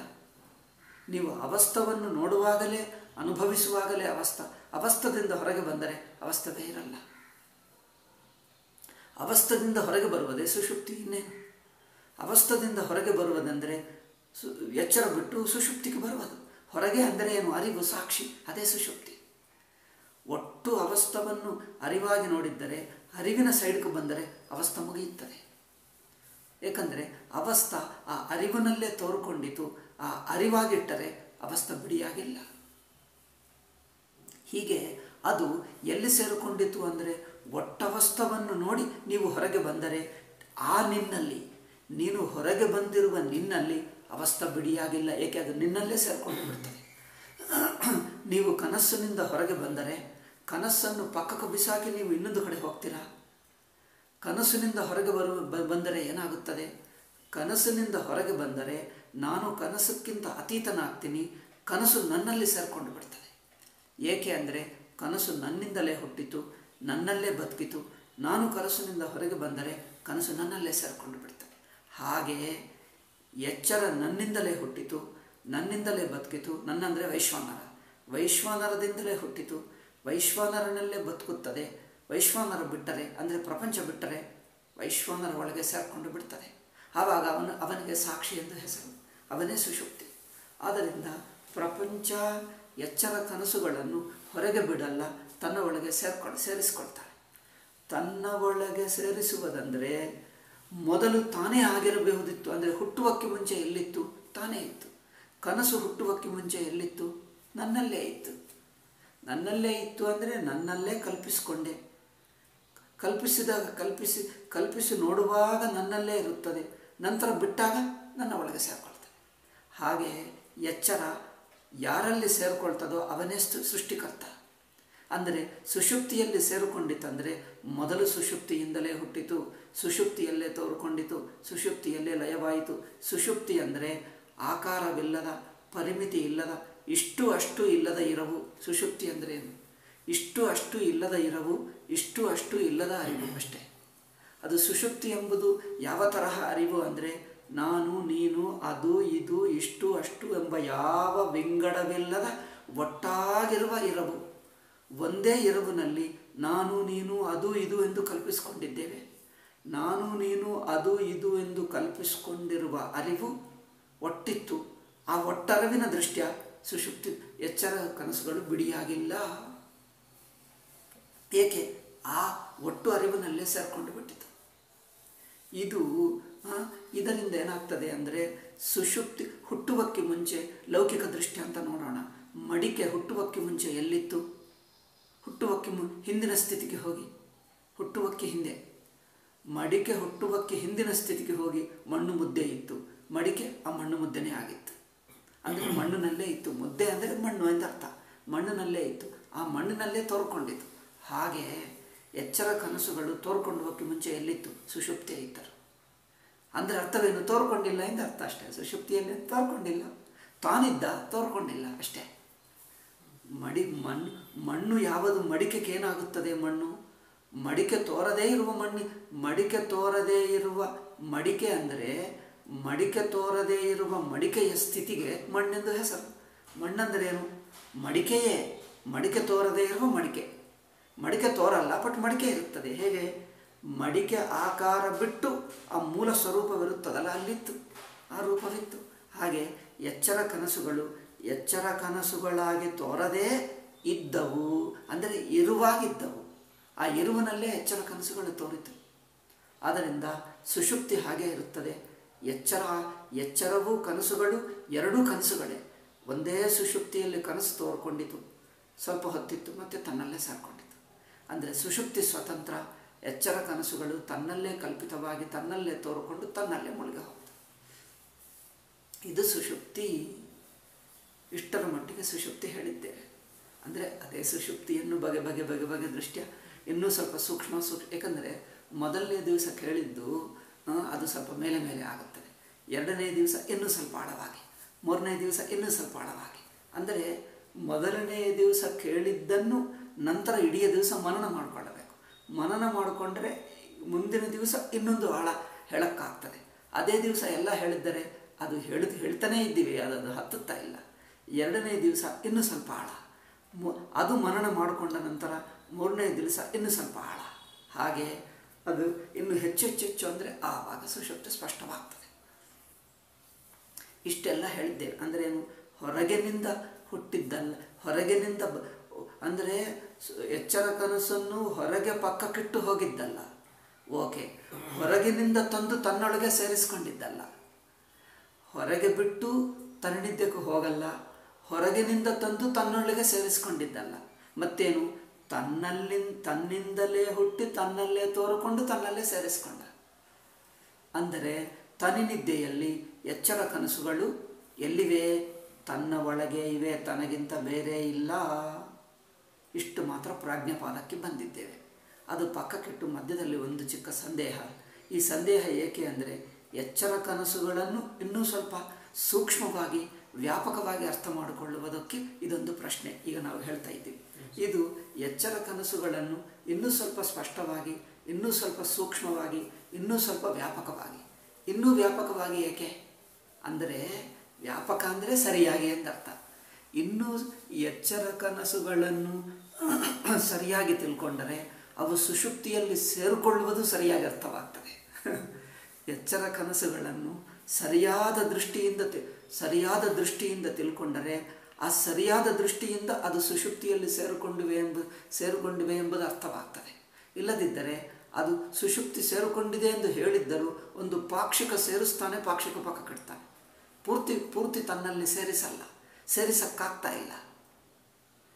ನೀವು ಅವಸ್ಥವನ್ನು ನೋಡುವಾಗಲೇ, ಅನುಭವಿಸುವಾಗಲೇ ಅವಸ್ಥ, ಅವಸ್ಥದಿಂದ ಹೊರಗೆ ಬಂದರೆ ಅವಸ್ಥವೇ ಇರಲ್ಲ. ಅವಸ್ಥದಿಂದ ಹೊರಗೆ ಬರುವುದೇ ಸುಷುಪ್ತಿ ಇನ್ನೇನು ಅವಸ್ಥದಿಂದ ಹೊರಗೆ ಬರುವುದೆಂದರೆ ಸು, ಎಚ್ಚರ ಬಿಟ್ಟು ಸುಷುಪ್ತಿಗೆ ಬರುವುದು. ಹೊರಗೆ ಅಂದರೆ ಏನು? ಅರಿವು, ಸಾಕ್ಷಿ, ಅದೇ ಸುಷುಪ್ತಿ ಒಟ್ಟು ಅವಸ್ಥವನ್ನು ಅರಿವಾಗಿ ನೋಡಿದ್ದರೆ, ಅರಿವಿನ ಸೈಡ್ಗೆ ಬಂದರೆ ಅವಸ್ಥ ಮುಗಿಯುತ್ತದೆ. ಏಕೆಂದರೆ ಅವಸ್ಥ ಆ ಅರಿವಿನಲ್ಲೇ ತೋರ್ಕೊಂಡಿತು, ಆ ಅರಿವಾಗಿಟ್ಟರೆ ಅವಸ್ಥ ಬಿಡಿಯಾಗಿಲ್ಲ. ಹೀಗೆ ಅದು ಎಲ್ಲಿ ಸೇರಿಕೊಂಡಿತು ಅಂದರೆ ಒಟ್ಟವಸ್ತವನ್ನು ನೋಡಿ ನೀವು ಹೊರಗೆ ಬಂದರೆ ಆ ನಿನ್ನಲ್ಲಿ, ನೀನು ಹೊರಗೆ ಬಂದಿರುವ ನಿನ್ನಲ್ಲಿ ಅವಸ್ಥ ಬಿಡಿಯಾಗಿಲ್ಲ, ಏಕೆ ಅದು ನಿನ್ನಲ್ಲೇ ಸೇರ್ಕೊಂಡು ಬಿಡ್ತದೆ. ನೀವು ಕನಸ್ಸಿನಿಂದ ಹೊರಗೆ ಬಂದರೆ ಕನಸನ್ನು ಪಕ್ಕಕ್ಕೆ ಬಿಸಾಕಿ ನೀವು ಇನ್ನೊಂದು ಕಡೆ ಹೋಗ್ತೀರಾ? ಕನಸಿನಿಂದ ಹೊರಗೆ ಬರುವ ಬಂದರೆ ಏನಾಗುತ್ತದೆ? ಕನಸಿನಿಂದ ಹೊರಗೆ ಬಂದರೆ ನಾನು ಕನಸಕ್ಕಿಂತ ಅತೀತನಾಗ್ತೀನಿ, ಕನಸು ನನ್ನಲ್ಲಿ ಸೇರ್ಕೊಂಡು ಬಿಡ್ತದೆ. ಏಕೆ ಅಂದರೆ ಕನಸು ನನ್ನಿಂದಲೇ ಹುಟ್ಟಿತು ನನ್ನಲ್ಲೇ ಬದುಕಿತು. ನಾನು ಕನಸಿನಿಂದ ಹೊರಗೆ ಬಂದರೆ ಕನಸು ನನ್ನಲ್ಲೇ ಸೇರಿಕೊಂಡು ಬಿಡ್ತದೆ. ಹಾಗೆಯೇ ಎಚ್ಚರ ನನ್ನಿಂದಲೇ ಹುಟ್ಟಿತು, ನನ್ನಿಂದಲೇ ಬದುಕಿತು, ನನ್ನಂದರೆ ವೈಶ್ವಾನರ. ವೈಶ್ವಾನರದಿಂದಲೇ ಹುಟ್ಟಿತು, ವೈಶ್ವಾನರನಲ್ಲೇ ಬದುಕುತ್ತದೆ. ವೈಶ್ವಾನರ ಬಿಟ್ಟರೆ, ಅಂದರೆ ಪ್ರಪಂಚ ಬಿಟ್ಟರೆ ವೈಶ್ವಾನರ ಒಳಗೆ ಸೇರಿಕೊಂಡು ಬಿಡ್ತದೆ. ಆವಾಗ ಅವನು ಅವನಿಗೆ ಸಾಕ್ಷಿ ಎಂದು ಹೆಸರು, ಅವನೇ ಸುಶುಕ್ತಿ ಆದ್ದರಿಂದ ಪ್ರಪಂಚ ಎಚ್ಚರ ಕನಸುಗಳನ್ನು ಹೊರಗೆ ಬಿಡಲ್ಲ ತನ್ನ ಒಳಗೆ ಸೇರ್ಕೊಂಡು ಸೇರಿಸ್ಕೊಳ್ತಾನೆ ತನ್ನ ಒಳಗೆ ಸೇರಿಸುವುದಂದರೆ ಮೊದಲು ತಾನೇ ಆಗಿರಬಹುದಿತ್ತು. ಅಂದರೆ ಹುಟ್ಟುವಕ್ಕೆ ಮುಂಚೆ ಎಲ್ಲಿತ್ತು? ತಾನೇ ಇತ್ತು. ಕನಸು ಹುಟ್ಟುವಕ್ಕೆ ಮುಂಚೆ ಎಲ್ಲಿತ್ತು? ನನ್ನಲ್ಲೇ ಇತ್ತು. ನನ್ನಲ್ಲೇ ಇತ್ತು ಅಂದರೆ ನನ್ನಲ್ಲೇ ಕಲ್ಪಿಸಿಕೊಂಡೆ. ಕಲ್ಪಿಸಿದಾಗ ಕಲ್ಪಿಸಿ ಕಲ್ಪಿಸಿ ನೋಡುವಾಗ ನನ್ನಲ್ಲೇ ಇರುತ್ತದೆ. ನಂತರ ಬಿಟ್ಟಾಗ ನನ್ನ ಒಳಗೆ ಸೇರಿಕೊಳ್ತದೆ ಹಾಗೆ ಎಚ್ಚರ ಯಾರಲ್ಲಿ ಸೇರಿಕೊಳ್ತದೋ ಅವನೇ ಸೃಷ್ಟಿಕರ್ತ. ಅಂದರೆ ಸುಷುಪ್ತಿಯಲ್ಲಿ ಸೇರಿಕೊಂಡಿತಂದರೆ ಮೊದಲು ಸುಷುಪ್ತಿಯಿಂದಲೇ ಹುಟ್ಟಿತು ಸುಷುಪ್ತಿಯಲ್ಲೇ ತೋರ್ಕೊಂಡಿತು ಸುಷುಪ್ತಿಯಲ್ಲೇ ಲಯವಾಯಿತು. ಸುಷುಪ್ತಿ ಅಂದರೆ ಆಕಾರವಿಲ್ಲದ, ಪರಿಮಿತಿ ಇಲ್ಲದ, ಇಷ್ಟು ಅಷ್ಟು ಇಲ್ಲದ ಇರವು. ಸುಷುಪ್ತಿ ಅಂದರೆ ಏನು? ಇಷ್ಟು ಅಷ್ಟು ಇಲ್ಲದ ಇರವು, ಇಷ್ಟು ಅಷ್ಟು ಇಲ್ಲದ ಅರಿವು ಅಷ್ಟೇ. ಅದು ಸುಷುಪ್ತಿ ಎಂಬುದು ಯಾವ ತರಹ ಅರಿವು ಅಂದರೆ ನಾನು, ನೀನು, ಅದು, ಇದು, ಇಷ್ಟು ಅಷ್ಟು ಎಂಬ ಯಾವ ವಿಂಗಡವಿಲ್ಲದ, ಒಟ್ಟಾಗಿರುವ ಇರವು. ಒಂದೇ ಎರವಿನಲ್ಲಿ ನಾನು, ನೀನು, ಅದು, ಇದು ಎಂದು ಕಲ್ಪಿಸಿಕೊಂಡಿದ್ದೇವೆ. ನಾನು, ನೀನು, ಅದು, ಇದು ಎಂದು ಕಲ್ಪಿಸಿಕೊಂಡಿರುವ ಅರಿವು ಒಟ್ಟಿತ್ತು. ಆ ಒಟ್ಟರವಿನ ದೃಷ್ಟ್ಯ ಸುಶುಕ್ತಿ ಎಚ್ಚರ ಕನಸುಗಳು ಬಿಡಿಯಾಗಿಲ್ಲ. ಏಕೆ? ಆ ಒಟ್ಟು ಅರಿವಿನಲ್ಲೇ ಸೇರ್ಕೊಂಡು ಬಿಟ್ಟಿತು. ಇದು ಇದರಿಂದ ಏನಾಗ್ತದೆ ಅಂದರೆ ಸುಶುಕ್ತಿ ಹುಟ್ಟುವಕ್ಕೆ ಮುಂಚೆ ಲೌಕಿಕ ದೃಷ್ಟಿ ಅಂತ ನೋಡೋಣ. ಮಡಿಕೆ ಹುಟ್ಟುವಕ್ಕೆ ಮುಂಚೆ ಎಲ್ಲಿತ್ತು? ಹುಟ್ಟುವಕ್ಕೆ ಮು, ಹಿಂದಿನ ಸ್ಥಿತಿಗೆ ಹೋಗಿ. ಹುಟ್ಟುವಕ್ಕೆ ಹಿಂದೆ. ಮಡಿಕೆ ಹುಟ್ಟುವಕ್ಕೆ ಹಿಂದಿನ ಸ್ಥಿತಿಗೆ ಹೋಗಿ ಮಣ್ಣು ಮುದ್ದೆ ಇತ್ತು. ಮಡಿಕೆ ಆ ಮಣ್ಣು ಮುದ್ದೆನೇ ಆಗಿತ್ತು. ಅಂದರೆ ಮಣ್ಣಿನಲ್ಲೇ ಇತ್ತು. ಮುದ್ದೆ ಅಂದರೆ ಮಣ್ಣು ಅಂತ ಅರ್ಥ. ಮಣ್ಣಿನಲ್ಲೇ ಇತ್ತು. ಆ ಮಣ್ಣಿನಲ್ಲೇ ತೋರ್ಕೊಂಡಿತ್ತು. ಹಾಗೆ ಎಚ್ಚರ ಕನಸುಗಳು ತೋರ್ಕೊಂಡುವಕ್ಕೆ ಮುಂಚೆ ಎಲ್ಲಿತ್ತು? ಸುಷುಪ್ತಿಯ ಇದ್ದರು. ಅಂದರೆ ಅರ್ಥವೇನು? ತೋರ್ಕೊಂಡಿಲ್ಲ ಎಂದು ಅರ್ಥ ಅಷ್ಟೇ. ಸುಷುಪ್ತಿಯಲ್ಲಿ ತೋರ್ಕೊಂಡಿಲ್ಲ. ತಾನಿದ್ದ, ತೋರ್ಕೊಂಡಿಲ್ಲ ಅಷ್ಟೇ. ಮಡಿ ಮಣ್ಣು ಮಣ್ಣು ಯಾವುದು ಮಡಿಕೆಗೆ ಏನಾಗುತ್ತದೆ ಮಣ್ಣು? ಮಡಿಕೆ ತೋರದೇ ಇರುವ ಮಣ್ಣಿ, ಮಡಿಕೆ ತೋರದೇ ಇರುವ ಮಡಿಕೆ ಅಂದರೆ ಮಡಿಕೆ ತೋರದೇ ಇರುವ ಮಡಿಕೆಯ ಸ್ಥಿತಿಗೆ ಮಣ್ಣೆಂದು ಹೆಸರು. ಮಣ್ಣಂದರೆ ಏನು ಮಡಿಕೆಯೇ, ಮಡಿಕೆ ತೋರದೇ ಇರುವ ಮಡಿಕೆ. ಮಡಿಕೆ ತೋರಲ್ಲ ಬಟ್ ಮಡಿಕೆ ಇರುತ್ತದೆ. ಹೇಗೆ? ಮಡಿಕೆ ಆಕಾರ ಬಿಟ್ಟು ಆ ಮೂಲ ಸ್ವರೂಪವಿರುತ್ತದಲ್ಲ, ಅಲ್ಲಿತ್ತು, ಆ ರೂಪವಿತ್ತು. ಹಾಗೆ ಎಚ್ಚರ ಕನಸುಗಳು ಎಚ್ಚರ ಕನಸುಗಳಾಗಿ ತೋರದೇ ಇದ್ದವು. ಅಂದರೆ ಇರುವಾಗಿದ್ದವು. ಆ ಇರುವಿನಲ್ಲೇ ಎಚ್ಚರ ಕನಸುಗಳು ತೋರಿತು. ಆದ್ದರಿಂದ ಸುಷುಪ್ತಿ ಹಾಗೆ ಇರುತ್ತದೆ. ಎಚ್ಚರ, ಎಚ್ಚರವೂ ಕನಸುಗಳು, ಎರಡೂ ಕನಸುಗಳೇ. ಒಂದೇ ಸುಷುಪ್ತಿಯಲ್ಲಿ ಕನಸು ತೋರ್ಕೊಂಡಿತು. ಸ್ವಲ್ಪ ಹೊತ್ತಿತ್ತು ಮತ್ತು ತನ್ನಲ್ಲೇ ಸಾರ್ಕೊಂಡಿತು. ಅಂದರೆ ಸುಷುಪ್ತಿ ಸ್ವತಂತ್ರ, ಎಚ್ಚರ ಕನಸುಗಳು ತನ್ನಲ್ಲೇ ಕಲ್ಪಿತವಾಗಿ ತನ್ನಲ್ಲೇ ತೋರ್ಕೊಂಡು ತನ್ನಲ್ಲೇ ಮುಳುಗಿ ಇದು ಸುಷುಪ್ತಿ ಇಷ್ಟರ ಮಟ್ಟಿಗೆ ಸುಷುಪ್ತಿ ಹೇಳಿದ್ದೇವೆ ಅಂದರೆ ಅದೇ ಸುಷುಪ್ತಿಯನ್ನು ಬಗೆ ಬಗೆ ಬಗೆ ಬಗೆ ದೃಷ್ಟ್ಯ ಇನ್ನೂ ಸ್ವಲ್ಪ ಸೂಕ್ಷ್ಮ ಸೂಕ್ಷ್ಮ ಏಕೆಂದರೆ ಮೊದಲನೇ ದಿವಸ ಕೇಳಿದ್ದು ಅದು ಸ್ವಲ್ಪ ಮೇಲೆ ಮೇಲೆ ಆಗುತ್ತದೆ ಎರಡನೇ ದಿವಸ ಇನ್ನೂ ಸ್ವಲ್ಪ ಆಳವಾಗಿ. ಮೂರನೇ ದಿವಸ ಇನ್ನೂ ಸ್ವಲ್ಪ ಆಳವಾಗಿ. ಅಂದರೆ ಮೊದಲನೇ ದಿವಸ ಕೇಳಿದ್ದನ್ನು ನಂತರ ಇಡೀ ದಿವಸ ಮನನ ಮಾಡಿಕೊಳ್ಳಬೇಕು. ಮನನ ಮಾಡಿಕೊಂಡ್ರೆ ಮುಂದಿನ ದಿವಸ ಇನ್ನೊಂದು ಆಳ ಹೇಳಕ್ಕಾಗ್ತದೆ. ಅದೇ ದಿವಸ ಎಲ್ಲ ಹೇಳಿದ್ದರೆ ಅದು ಹೇಳಿದ ಹೇಳ್ತಾನೇ ಇದ್ದೀವಿ ಅದು ಹತ್ತುತ್ತಾ ಇಲ್ಲ. ಎರಡನೇ ದಿವಸ ಇನ್ನು ಸ್ವಲ್ಪ ಆಳ. ಅದು ಮರಣ ಮಾಡಿಕೊಂಡ ನಂತರ ಮೂರನೇ ದಿವಸ ಇನ್ನು ಸ್ವಲ್ಪ ಆಳ. ಹಾಗೆ ಅದು ಇನ್ನು ಹೆಚ್ಚೆಚ್ಚೆಚ್ಚು ಅಂದರೆ ಆವಾಗ ಸುಷುಪ್ತಿ ಸ್ಪಷ್ಟವಾಗ್ತದೆ. ಇಷ್ಟೆಲ್ಲ ಹೇಳಿದ್ದೇವೆ ಅಂದರೆ ಹೊರಗಿನಿಂದ ಹುಟ್ಟಿದ್ದಲ್ಲ, ಹೊರಗಿನಿಂದ ಅಂದರೆ ಎಚ್ಚರ ಕನಸನ್ನು ಹೊರಗೆ ಪಕ್ಕಕ್ಕಿಟ್ಟು ಹೋಗಿದ್ದಲ್ಲ. ಓಕೆ, ಹೊರಗಿನಿಂದ ತಂದು ತನ್ನೊಳಗೆ ಸೇರಿಸ್ಕೊಂಡಿದ್ದಲ್ಲ. ಹೊರಗೆ ಬಿಟ್ಟು ತನ್ನಿದ್ದಕ್ಕೂ ಹೋಗಲ್ಲ ಹೊರಗಿನಿಂದ ತಂದು ತನ್ನೊಳಗೆ ಸೇರಿಸಿಕೊಂಡಿದ್ದಲ್ಲ. ಮತ್ತೇನು? ತನ್ನಲ್ಲಿ ತನ್ನಿಂದಲೇ ಹುಟ್ಟಿ ತನ್ನಲ್ಲೇ ತೋರಿಕೊಂಡು ತನ್ನಲ್ಲೇ ಸೇರಿಸಿಕೊಂಡ. ಅಂದರೆ ತನಿನಿದ್ದೆಯಲ್ಲಿ ಎಚ್ಚರ ಕನಸುಗಳು ಎಲ್ಲಿವೆ? ತನ್ನ ಒಳಗೆ ಇವೆ, ತನಗಿಂತ ಬೇರೆ ಇಲ್ಲ. ಇಷ್ಟು ಮಾತ್ರ ಪ್ರಾಜ್ಞಪಾದಕ್ಕೆ ಬಂದಿದ್ದೇವೆ. ಅದು ಪಕ್ಕಕ್ಕಿಟ್ಟು ಮಧ್ಯದಲ್ಲಿ ಒಂದು ಚಿಕ್ಕ ಸಂದೇಹ. ಈ ಸಂದೇಹ ಏಕೆ ಅಂದರೆ ಎಚ್ಚರ ಕನಸುಗಳನ್ನು ಇನ್ನೂ ಸ್ವಲ್ಪ ಸೂಕ್ಷ್ಮವಾಗಿ ವ್ಯಾಪಕವಾಗಿ ಅರ್ಥ ಮಾಡಿಕೊಳ್ಳುವುದಕ್ಕೆ ಇದೊಂದು ಪ್ರಶ್ನೆ. ಈಗ ನಾವು ಹೇಳ್ತಾ ಇದ್ದೀವಿ. ಇದು ಎಚ್ಚರ ಕನಸುಗಳನ್ನು ಇನ್ನೂ ಸ್ವಲ್ಪ ಸ್ಪಷ್ಟವಾಗಿ, ಇನ್ನೂ ಸ್ವಲ್ಪ ಸೂಕ್ಷ್ಮವಾಗಿ, ಇನ್ನೂ ಸ್ವಲ್ಪ ವ್ಯಾಪಕವಾಗಿ. ಇನ್ನೂ ವ್ಯಾಪಕವಾಗಿ ಏಕೆ? ಅಂದರೆ ವ್ಯಾಪಕ ಅಂದರೆ ಸರಿಯಾಗಿ ಎಂದರ್ಥ ಇನ್ನೂ ಎಚ್ಚರ ಕನಸುಗಳನ್ನು ಸರಿಯಾಗಿ ತಿಳ್ಕೊಂಡರೆ ಅವು ಸುಷುಪ್ತಿಯಲ್ಲಿ ಸೇರಿಕೊಳ್ಳುವುದು ಸರಿಯಾಗಿ ಅರ್ಥವಾಗ್ತದೆ. ಎಚ್ಚರ ಕನಸುಗಳನ್ನು ಸರಿಯಾದ ದೃಷ್ಟಿಯಿಂದ ಸರಿಯಾದ ದೃಷ್ಟಿಯಿಂದ ತಿಳ್ಕೊಂಡರೆ ಆ ಸರಿಯಾದ ದೃಷ್ಟಿಯಿಂದ ಅದು ಸುಷುಪ್ತಿಯಲ್ಲಿ ಸೇರಿಕೊಂಡಿವೆ ಎಂಬ, ಸೇರಿಕೊಂಡಿವೆ ಎಂಬುದು ಅರ್ಥವಾಗ್ತದೆ. ಇಲ್ಲದಿದ್ದರೆ ಅದು ಸುಷುಪ್ತಿ ಸೇರಿಕೊಂಡಿದೆ ಎಂದು ಹೇಳಿದ್ದರೂ ಒಂದು ಪಾಕ್ಷಿಕ ಸೇರಿಸ್ತಾನೆ, ಪಾಕ್ಷಿಕ ಪಕ್ಕ ಕಟ್ತಾನೆ. ಪೂರ್ತಿ ಪೂರ್ತಿ ತನ್ನಲ್ಲಿ ಸೇರಿಸಲ್ಲ, ಸೇರಿಸಕ್ಕಾಗ್ತಾ ಇಲ್ಲ.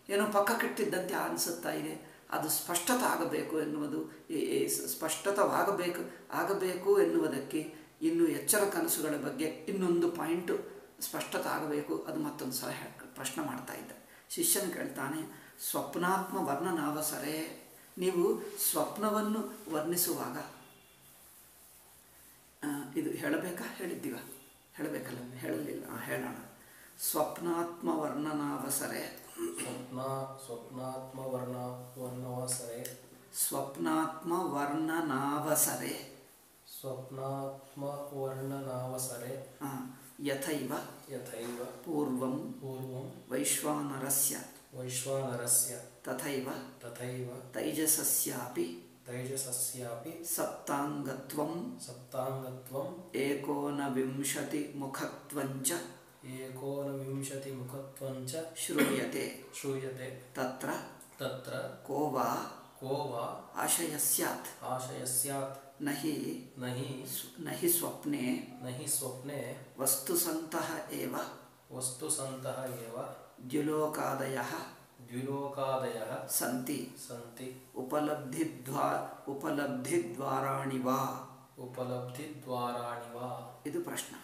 ಏನೋ ಪಕ್ಕ ಕಟ್ಟಿದ್ದಂತೆ ಅನಿಸುತ್ತಾ ಇದೆ, ಅದು ಸ್ಪಷ್ಟತ ಆಗಬೇಕು ಎನ್ನುವುದು ಸ್ಪಷ್ಟತವಾಗಬೇಕು, ಆಗಬೇಕು ಎನ್ನುವುದಕ್ಕೆ ಇನ್ನು ಎಚ್ಚರ ಕನಸುಗಳ ಬಗ್ಗೆ ಇನ್ನೊಂದು ಪಾಯಿಂಟು. ಸ್ಪಷ್ಟತ ಆಗಬೇಕು ಅದು ಮತ್ತೊಂದು ಸಲ ಹೇಳ್- ಪ್ರಶ್ನೆ ಮಾಡ್ತಾ ಇದ್ದ. ಶಿಷ್ಯನು ಕೇಳ್ತಾನೆ ಸ್ವಪ್ನಾತ್ಮ ವರ್ಣನಾವಸರೇ ನೀವು ಸ್ವಪ್ನವನ್ನು ವರ್ಣಿಸುವಾಗ ಇದು ಹೇಳಬೇಕಾ? ಹೇಳಿದ್ದೀವ? ಹೇಳಬೇಕಲ್ಲ ಹೇಳಲಿಲ್ಲ. ಹೇಳೋಣ. ಸ್ವಪ್ನಾತ್ಮ ವರ್ಣನಾವಸರೆ ಸ್ವಪ್ನ ಸ್ವಪ್ನಾತ್ಮ ವರ್ಣ ವರ್ಣವಾಸರೆ ಸ್ವಪ್ನಾತ್ಮ ವರ್ಣನಾವಸರೆ ಸ್ವಪ್ನಾತ್ಮ ವರ್ಣನಾವಸರೆ ಆ, ಯಥೈವ ಯಥೈವ ಪೂರ್ವಂ ಪೂರ್ವಂ ವೈಶ್ವಾನರಸ್ಯ ವೈಶ್ವಾನರಸ್ಯ ತಥೈವ ತಥೈವ ತೈಜಸಸ್ಯಾಪಿ ತೈಜಸಸ್ಯಾಪಿ ಸಪ್ತಾಂಗತ್ವಂ ಸಪ್ತಾಂಗತ್ವಂ ಏಕೋನವಿಂಶತಿ ಮುಖತ್ವಂಚ ಏಕೋನವಿಂಶತಿಮುಖತ್ವಂಚ ಶ್ರೂಯತೆ ಶ್ರೂಯತೆ ತತ್ರ ತತ್ರ ಕೋ ವಾ ಕೋ ವಾ ಆಶಯ ಸ್ಯಾತ್ ನಹಿ ನಹಿ ಸ್ವಪ್ನೆ ಹಿ ನ ಹಿ ಸ್ವ- ನ ಹಿ ಸ್ವಪ್ನೆ ವಸ್ತು ಹಿ ಸ್ವಪ್ನೆ ವಸ್ತುಸಂತಃ ಏವ ವಸ್ತುಸಂತಃ ಏವ ದ್ಯುಲೋಕಾದಯಃ ದ್ವಿಲೋಕಾದಯಃ ಸಂತಿ ಸಂತಿ ಉಪಲಬ್ಧಿದ್ವಾ ಉಪಲಬ್ಧಿದ್ವಾರಾಣಿ ವಾ ಉಪಲಬ್ಧಿದ್ವಾರಾಣಿ ವಾ ಇದು ಪ್ರಶ್ನೆ.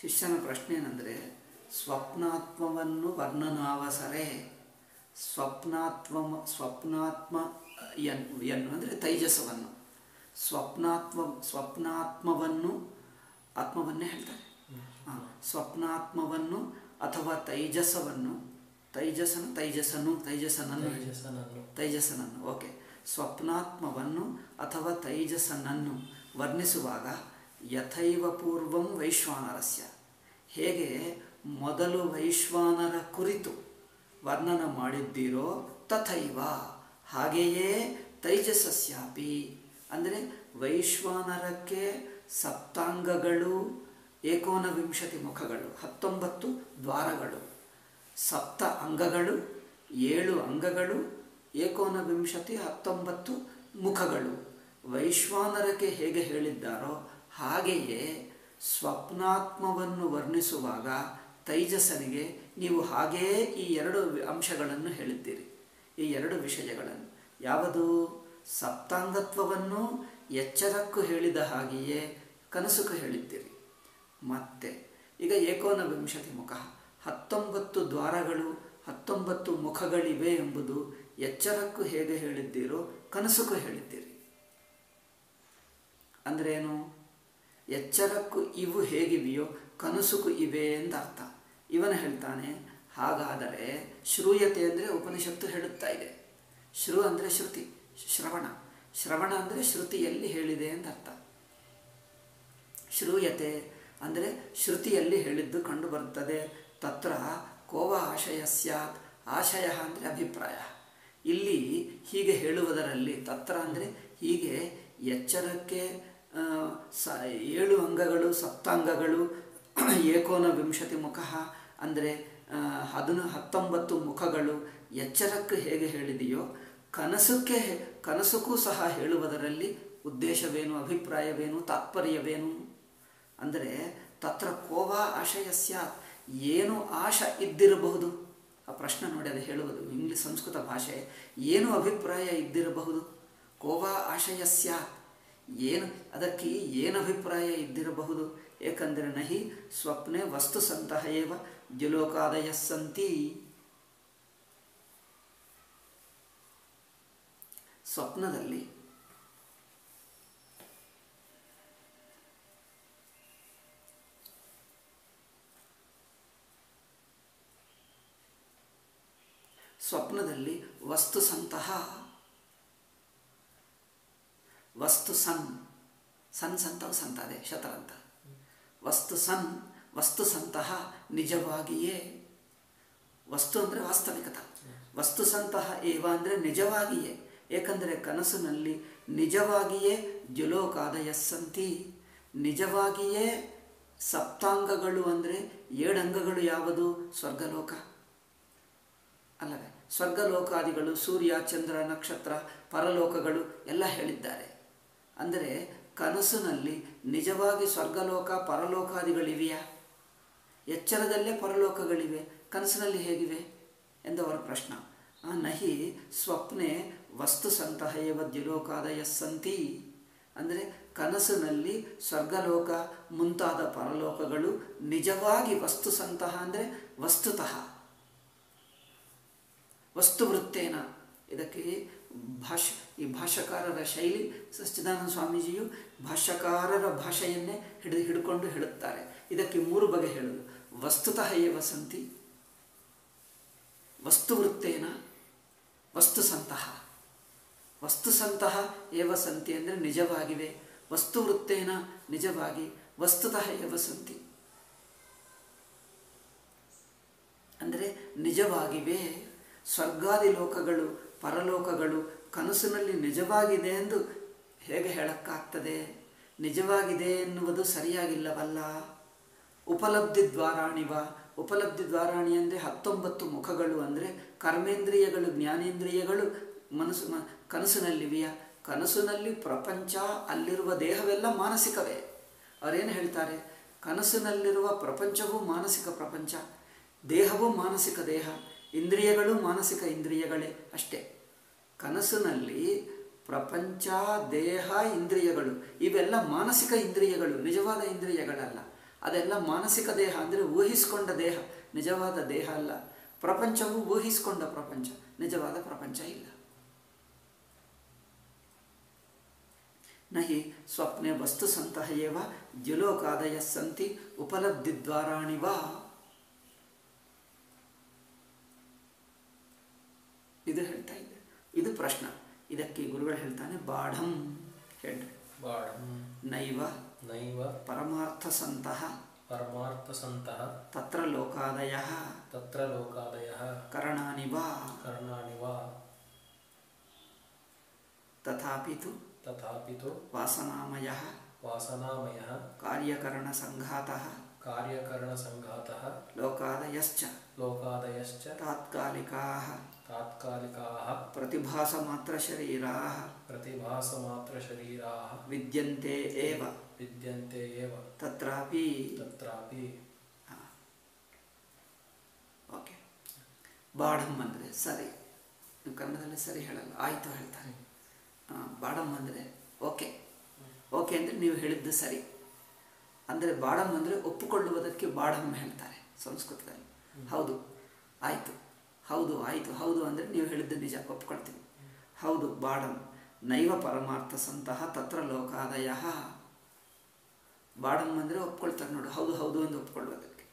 ಶಿಷ್ಯನ ಪ್ರಶ್ನೆ ಏನಂದರೆ ಸ್ವಪ್ನಾತ್ಮವನ್ನು ವರ್ಣನಾವಸರೆ ಸ್ವಪ್ನಾತ್ಮ ಸ್ವಪ್ನಾತ್ಮ ಎನ್ ಎನ್ನು ಅಂದರೆ ತೈಜಸವನ್ನು. ಸ್ವಪ್ನಾತ್ಮ ಸ್ವಪ್ನಾತ್ಮವನ್ನು ಆತ್ಮವನ್ನೇ ಹೇಳ್ತಾರೆ. ಸ್ವಪ್ನಾತ್ಮವನ್ನು ಅಥವಾ ತೈಜಸವನ್ನು ತೈಜಸನ ತೈಜಸನು ತೈಜಸನನ್ನು. ತೈಜಸನನ್ನು. ಓಕೆ. ಸ್ವಪ್ನಾತ್ಮವನ್ನು ಅಥವಾ ತೈಜಸನನ್ನು ವರ್ಣಿಸುವಾಗ ಯಥೈವ ಪೂರ್ವಂ ವೈಶ್ವಾನರಸ್ಯ. ಹೇಗೆ ಮೊದಲು ವೈಶ್ವಾನರ ಕುರಿತು ವರ್ಣನ ಮಾಡಿದ್ದೀರೋ ತಥೈವ. ಹಾಗೆಯೇ ತೈಜಸಸ್ಯಾಪಿ. ಅಂದರೆ ವೈಶ್ವಾನರಕ್ಕೆ ಸಪ್ತಾಂಗಗಳು, ಏಕೋನವಿಂಶತಿ ಮುಖಗಳು, ಹತ್ತೊಂಬತ್ತು ದ್ವಾರಗಳು, ಸಪ್ತ ಅಂಗಗಳು, ಏಳು ಅಂಗಗಳು, ಏಕೋನವಿಂಶತಿ ಹತ್ತೊಂಬತ್ತು ಮುಖಗಳು. ವೈಶ್ವಾನರಕ್ಕೆ ಹೇಗೆ ಹೇಳಿದ್ದಾರೋ ಹಾಗೆಯೇ ಸ್ವಪ್ನಾತ್ಮವನ್ನು ವರ್ಣಿಸುವಾಗ ತೈಜಸನಿಗೆ ನೀವು ಹಾಗೆಯೇ ಈ ಎರಡು ಅಂಶಗಳನ್ನು ಹೇಳಿದ್ದೀರಿ. ಈ ಎರಡು ವಿಷಯಗಳನ್ನು. ಯಾವುದು? ಸಪ್ತಾಂಗತ್ವವನ್ನು ಎಚ್ಚರಕ್ಕೂ ಹೇಳಿದ ಹಾಗೆಯೇ ಕನಸುಕು ಹೇಳಿದ್ದೀರಿ. ಮತ್ತೆ, ಈಗ ಏಕೋನ ವಿಂಶತಿ ಮುಖ. ಹತ್ತೊಂಬತ್ತು ದ್ವಾರಗಳು, ಹತ್ತೊಂಬತ್ತು ಮುಖಗಳಿವೆ ಎಂಬುದು ಎಚ್ಚರಕ್ಕೂ ಹೇಗೆ ಹೇಳಿದ್ದೀರೋ ಕನಸುಕ್ಕೂ ಹೇಳಿದ್ದೀರಿ. ಅಂದ್ರೇನು? ಎಚ್ಚರಕ್ಕೂ ಇವು ಹೇಗಿವೆಯೋ ಕನಸುಕು ಇವೆ ಎಂದರ್ಥ ಇವನು ಹೇಳ್ತಾನೆ, ಹಾಗಾದರೆ ಶ್ರೂಯತೆ ಅಂದರೆ ಉಪನಿಷತ್ತು ಹೇಳುತ್ತಾ ಇದೆ. ಶ್ರು ಅಂದರೆ ಶ್ರುತಿ. ಶ್ರವಣ. ಶ್ರವಣ ಅಂದರೆ ಶ್ರುತಿಯಲ್ಲಿ ಹೇಳಿದೆ ಅಂತ ಅರ್ಥ. ಶ್ರೂಯತೆ ಅಂದರೆ ಶ್ರುತಿಯಲ್ಲಿ ಹೇಳಿದ್ದು ಕಂಡು ಬರುತ್ತದೆ. ತತ್ರ ಕೋವ ಆಶಯ ಸ್ಯಾತ್. ಆಶಯ ಅಂದರೆ ಅಭಿಪ್ರಾಯ. ಇಲ್ಲಿ ಹೀಗೆ ಹೇಳುವುದರಲ್ಲಿ ತತ್ರ ಅಂದರೆ ಹೀಗೆ ಎಚ್ಚರಕ್ಕೆ ಸ, ಏಳು ಅಂಗಗಳು ಸಪ್ತಾಂಗಗಳು ಏಕೋನ ವಿಂಶತಿ ಮುಖ ಅಂದರೆ ಹದಿನ, ಹತ್ತೊಂಬತ್ತು ಮುಖಗಳು ಎಚ್ಚರಕ್ಕೆ ಹೇಗೆ ಹೇಳಿದೆಯೋ, ಕನಸಕ್ಕೆ ಕನಸಕ್ಕೂ ಸಹ ಹೇಳುವುದರಲ್ಲಿ ಉದ್ದೇಶವೇನು, ಅಭಿಪ್ರಾಯವೇನು, ತಾತ್ಪರ್ಯವೇನು? ಅಂದರೆ ತತ್ರ ಕೋವಾ ಆಶಯ ಏನು ಆಶ ಇದ್ದಿರಬಹುದು? ಆ ಪ್ರಶ್ನೆ ನೋಡಿ ಅದು ಹೇಳುವುದು ಇಂಗ್ಲಿಷ್ ಸಂಸ್ಕೃತ ಭಾಷೆ. ಏನು ಅಭಿಪ್ರಾಯ ಇದ್ದಿರಬಹುದು? ಕೋವಾ ಆಶಯ ಏನು, ಅದಕ್ಕೆ ಏನು ಅಭಿಪ್ರಾಯ ಇದ್ದಿರಬಹುದು? ಏಕೆಂದರೆ ನಹಿ ಸ್ವಪ್ನೆ ವಸ್ತು ಸಂತಹ ಏವ ದ್ಯುಲೋಕಾದಯ ಸಂತಿ ಸ್ವಪ್ನದಲ್ಲಿ. ಸ್ವಪ್ನದಲ್ಲಿ ವಸ್ತು ಸಂತಹ ವಸ್ತು ಸನ್ ಸನ್ ಸಂತವು ಸಂತಾದೆ ಶತರಂತ ವಸ್ತು ಸನ್, ವಸ್ತು ಸಂತಹ ನಿಜವಾಗಿಯೇ. ವಸ್ತು ಅಂದರೆ ವಾಸ್ತವಿಕತ. ವಸ್ತು ಸಂತಹ ಏವ ಅಂದರೆ ನಿಜವಾಗಿಯೇ. ಏಕೆಂದರೆ ಕನಸಿನಲ್ಲಿ ನಿಜವಾಗಿಯೇ ಜುಲೋಕಾದಯ ಸಂತಿ ನಿಜವಾಗಿಯೇ ಸಪ್ತಾಂಗಗಳು ಅಂದರೆ ಏಳಂಗಗಳು ಯಾವುದು? ಸ್ವರ್ಗಲೋಕ. ಅಲ್ಲವೇ? ಸ್ವರ್ಗಲೋಕಾದಿಗಳು, ಸೂರ್ಯ, ಚಂದ್ರ, ನಕ್ಷತ್ರ, ಪರಲೋಕಗಳು ಎಲ್ಲ ಹೇಳಿದ್ದಾರೆ. ಅಂದರೆ ಕನಸಿನಲ್ಲಿ ನಿಜವಾಗಿ ಸ್ವರ್ಗಲೋಕ, ಪರಲೋಕಾದಿಗಳಿವೆಯಾ? ಎಚ್ಚರದಲ್ಲೇ ಪರಲೋಕಗಳಿವೆ. ಕನಸಿನಲ್ಲಿ ಹೇಗಿವೆ ಎಂದವರ ಪ್ರಶ್ನ. ಆ ನಹಿ ಸ್ವಪ್ನೆ ವಸ್ತು ಸಂತಹ ಏವ ದ್ಯುಲೋಕಾದಯ ಸಂತಿ. ಅಂದರೆ ಕನಸಿನಲ್ಲಿ ಸ್ವರ್ಗಲೋಕ, ಮುಂತಾದ ಪರಲೋಕಗಳು ನಿಜವಾಗಿ ವಸ್ತು ಸಂತಹ ಅಂದರೆ ವಸ್ತುತಃ. ವಸ್ತುವೃತ್ತೇನ. ಇದಕ್ಕೆ ಭಾಷ, ಈ ಭಾಷ್ಯಕಾರರ ಶೈಲಿ ಸಚ್ಚಿದಾನಂದ ಸ್ವಾಮೀಜಿಯು ಭಾಷ್ಯಕಾರರ ಭಾಷೆಯನ್ನೇ ಹಿಡಿದು ಹಿಡ್ಕೊಂಡು ಹೇಳುತ್ತಾರೆ. ಇದಕ್ಕೆ ಮೂರು ಬಗೆ ಹೇಳೋದು. ವಸ್ತುತಃ ಏವ ಸಂತಿ, ವಸ್ತುವೃತ್ತೇನ, ವಸ್ತುಸಂತಹ. ವಸ್ತುಸಂತಹ ಏವ ಸಂತಿ ಅಂದರೆ ನಿಜವಾಗಿವೆ. ವಸ್ತು ವೃತ್ತೇನ ನಿಜವಾಗಿ, ವಸ್ತುತಃ ಏವ ಸಂತಿ. ಅಂದರೆ ನಿಜವಾಗಿವೆ, ಸ್ವರ್ಗಾದಿ ಲೋಕಗಳು, ಪರಲೋಕಗಳು ಕನಸಿನಲ್ಲಿ ನಿಜವಾಗಿದೆ ಎಂದು ಹೇಗೆ ಹೇಳಕ್ಕಾಗ್ತದೆ? ನಿಜವಾಗಿದೆ ಎನ್ನುವುದು ಸರಿಯಾಗಿಲ್ಲವಲ್ಲ. ಉಪಲಬ್ಧಿ ದ್ವಾರಾಣಿವ, ಉಪಲಬ್ಧಿ ದ್ವಾರಾಣಿ ಅಂದರೆ ಹತ್ತೊಂಬತ್ತು ಮುಖಗಳು ಅಂದರೆ ಕರ್ಮೇಂದ್ರಿಯಗಳು, ಜ್ಞಾನೇಂದ್ರಿಯಗಳು, ಮನಸ್ಸು ಕನಸಿನಲ್ಲಿವೆಯ ಕನಸಿನಲ್ಲಿ ಪ್ರಪಂಚ, ಅಲ್ಲಿರುವ ದೇಹವೆಲ್ಲ ಮಾನಸಿಕವೇ. ಅವರೇನು ಹೇಳ್ತಾರೆ? ಕನಸಿನಲ್ಲಿರುವ ಪ್ರಪಂಚವೂ ಮಾನಸಿಕ ಪ್ರಪಂಚ, ದೇಹವೂ ಮಾನಸಿಕ ದೇಹ, ಇಂದ್ರಿಯಗಳು ಮಾನಸಿಕ ಇಂದ್ರಿಯಗಳೇ ಅಷ್ಟೇ. ಕನಸಿನಲ್ಲಿ ಪ್ರಪಂಚ, ದೇಹ, ಇಂದ್ರಿಯಗಳು, ಇವೆಲ್ಲ ಮಾನಸಿಕ ಇಂದ್ರಿಯಗಳು, ನಿಜವಾದ ಇಂದ್ರಿಯಗಳಲ್ಲ. ಅದೆಲ್ಲ ಮಾನಸಿಕ ದೇಹ ಅಂದರೆ ಊಹಿಸಿಕೊಂಡ ದೇಹ, ನಿಜವಾದ ದೇಹ ಅಲ್ಲ. ಪ್ರಪಂಚವು ಊಹಿಸಿಕೊಂಡ ಪ್ರಪಂಚ, ನಿಜವಾದ ಪ್ರಪಂಚ ಇಲ್ಲ. ನಹಿ ಸ್ವಪ್ನೆ ವಸ್ತು ಸಂತಹ ಏವ ದ್ಯುಲೋಕಾದಯ ಸಂತಿ ಉಪಲಬ್ಧಿದ್ವಾರಾಣಿ ವಾ ಇದು ಹೇಳ್ತಾ ಇದೆ. ಇದು ಪ್ರಶ್ನ. ಇದಕ್ಕೆ ಗುರುಗಳು ಹೇಳ್ತಾನೆ ಬಾಢಂ ಹೇಳ್ರಿ. ನೈವ ನೈವ ಪರಮಾರ್ಥ ಸಂತಹ ಪರಮಾರ್ಥ ಸಂತಹ ತತ್ರ ಲೋಕಾದಯ ತತ್ರ ಲೋಕಾದಯ ಕರಣಾನಿ ವಾ ಕರ್ಣಾನಿ ವಾ ತಥಾಪಿ ತು ತಥಾಪಿ ತು ವಾಸನಾಮಯ ವಾಸನಾಮಯಃ ಕಾರ್ಯಕರಣ ಸಂಘಾತಃ ಕಾರ್ಯಕರಣಸಂಘಾತಃ ಲೋಕಾದಯಶ್ಚ ಲೋಕಾದಯಶ್ಚ ತಾತ್ಕಾಲಿಕಾಃ ತಾತ್ಕಾಲಿಕಾः प्रतिभासमात्रशरीराः प्रतिभासमात्रशरीराः विद्यन्ते एव विद्यन्ते एव तत्रापि तत्रापि ಓಕೆ ಬಾಡಮ್ ಅಂದರೆ ಸರಿ ನೀವು ಕನ್ನಡದಲ್ಲಿ ಸರಿ ಹೇಳಲ್ಲ ಆಯಿತು ಹೇಳ್ತಾರೆ ಆ, ಬಾಡಮ್ ಅಂದರೆ ಓಕೆ. ಓಕೆ ಅಂದರೆ ನೀವು ಹೇಳಿದ್ದು ಸರಿ. ಅಂದರೆ ಬಾಡಮ್ ಅಂದರೆ ಒಪ್ಪಿಕೊಳ್ಳುವುದಕ್ಕೆ ಬಾಡಮ್ ಹೇಳ್ತಾರೆ ಸಂಸ್ಕೃತದಲ್ಲಿ. ಹೌದು. ಆಯಿತು. ಹೌದು ಆಯಿತು. ಹೌದು ಅಂದರೆ ನೀವು ಹೇಳಿದ್ದು ನಿಜ ಒಪ್ಕೊಳ್ತೀವಿ ಹೌದು ಬಾಡಮ್ ನೈವ ಪರಮಾರ್ಥ ಸಂತಹ ತತ್ರ ಲೋಕಾದಯ. ಬಾಡಮ್ ಅಂದರೆ ಒಪ್ಕೊಳ್ತಾರೆ ನೋಡು. ಹೌದು ಹೌದು ಎಂದು ಒಪ್ಕೊಳ್ಳೋದಕ್ಕೆ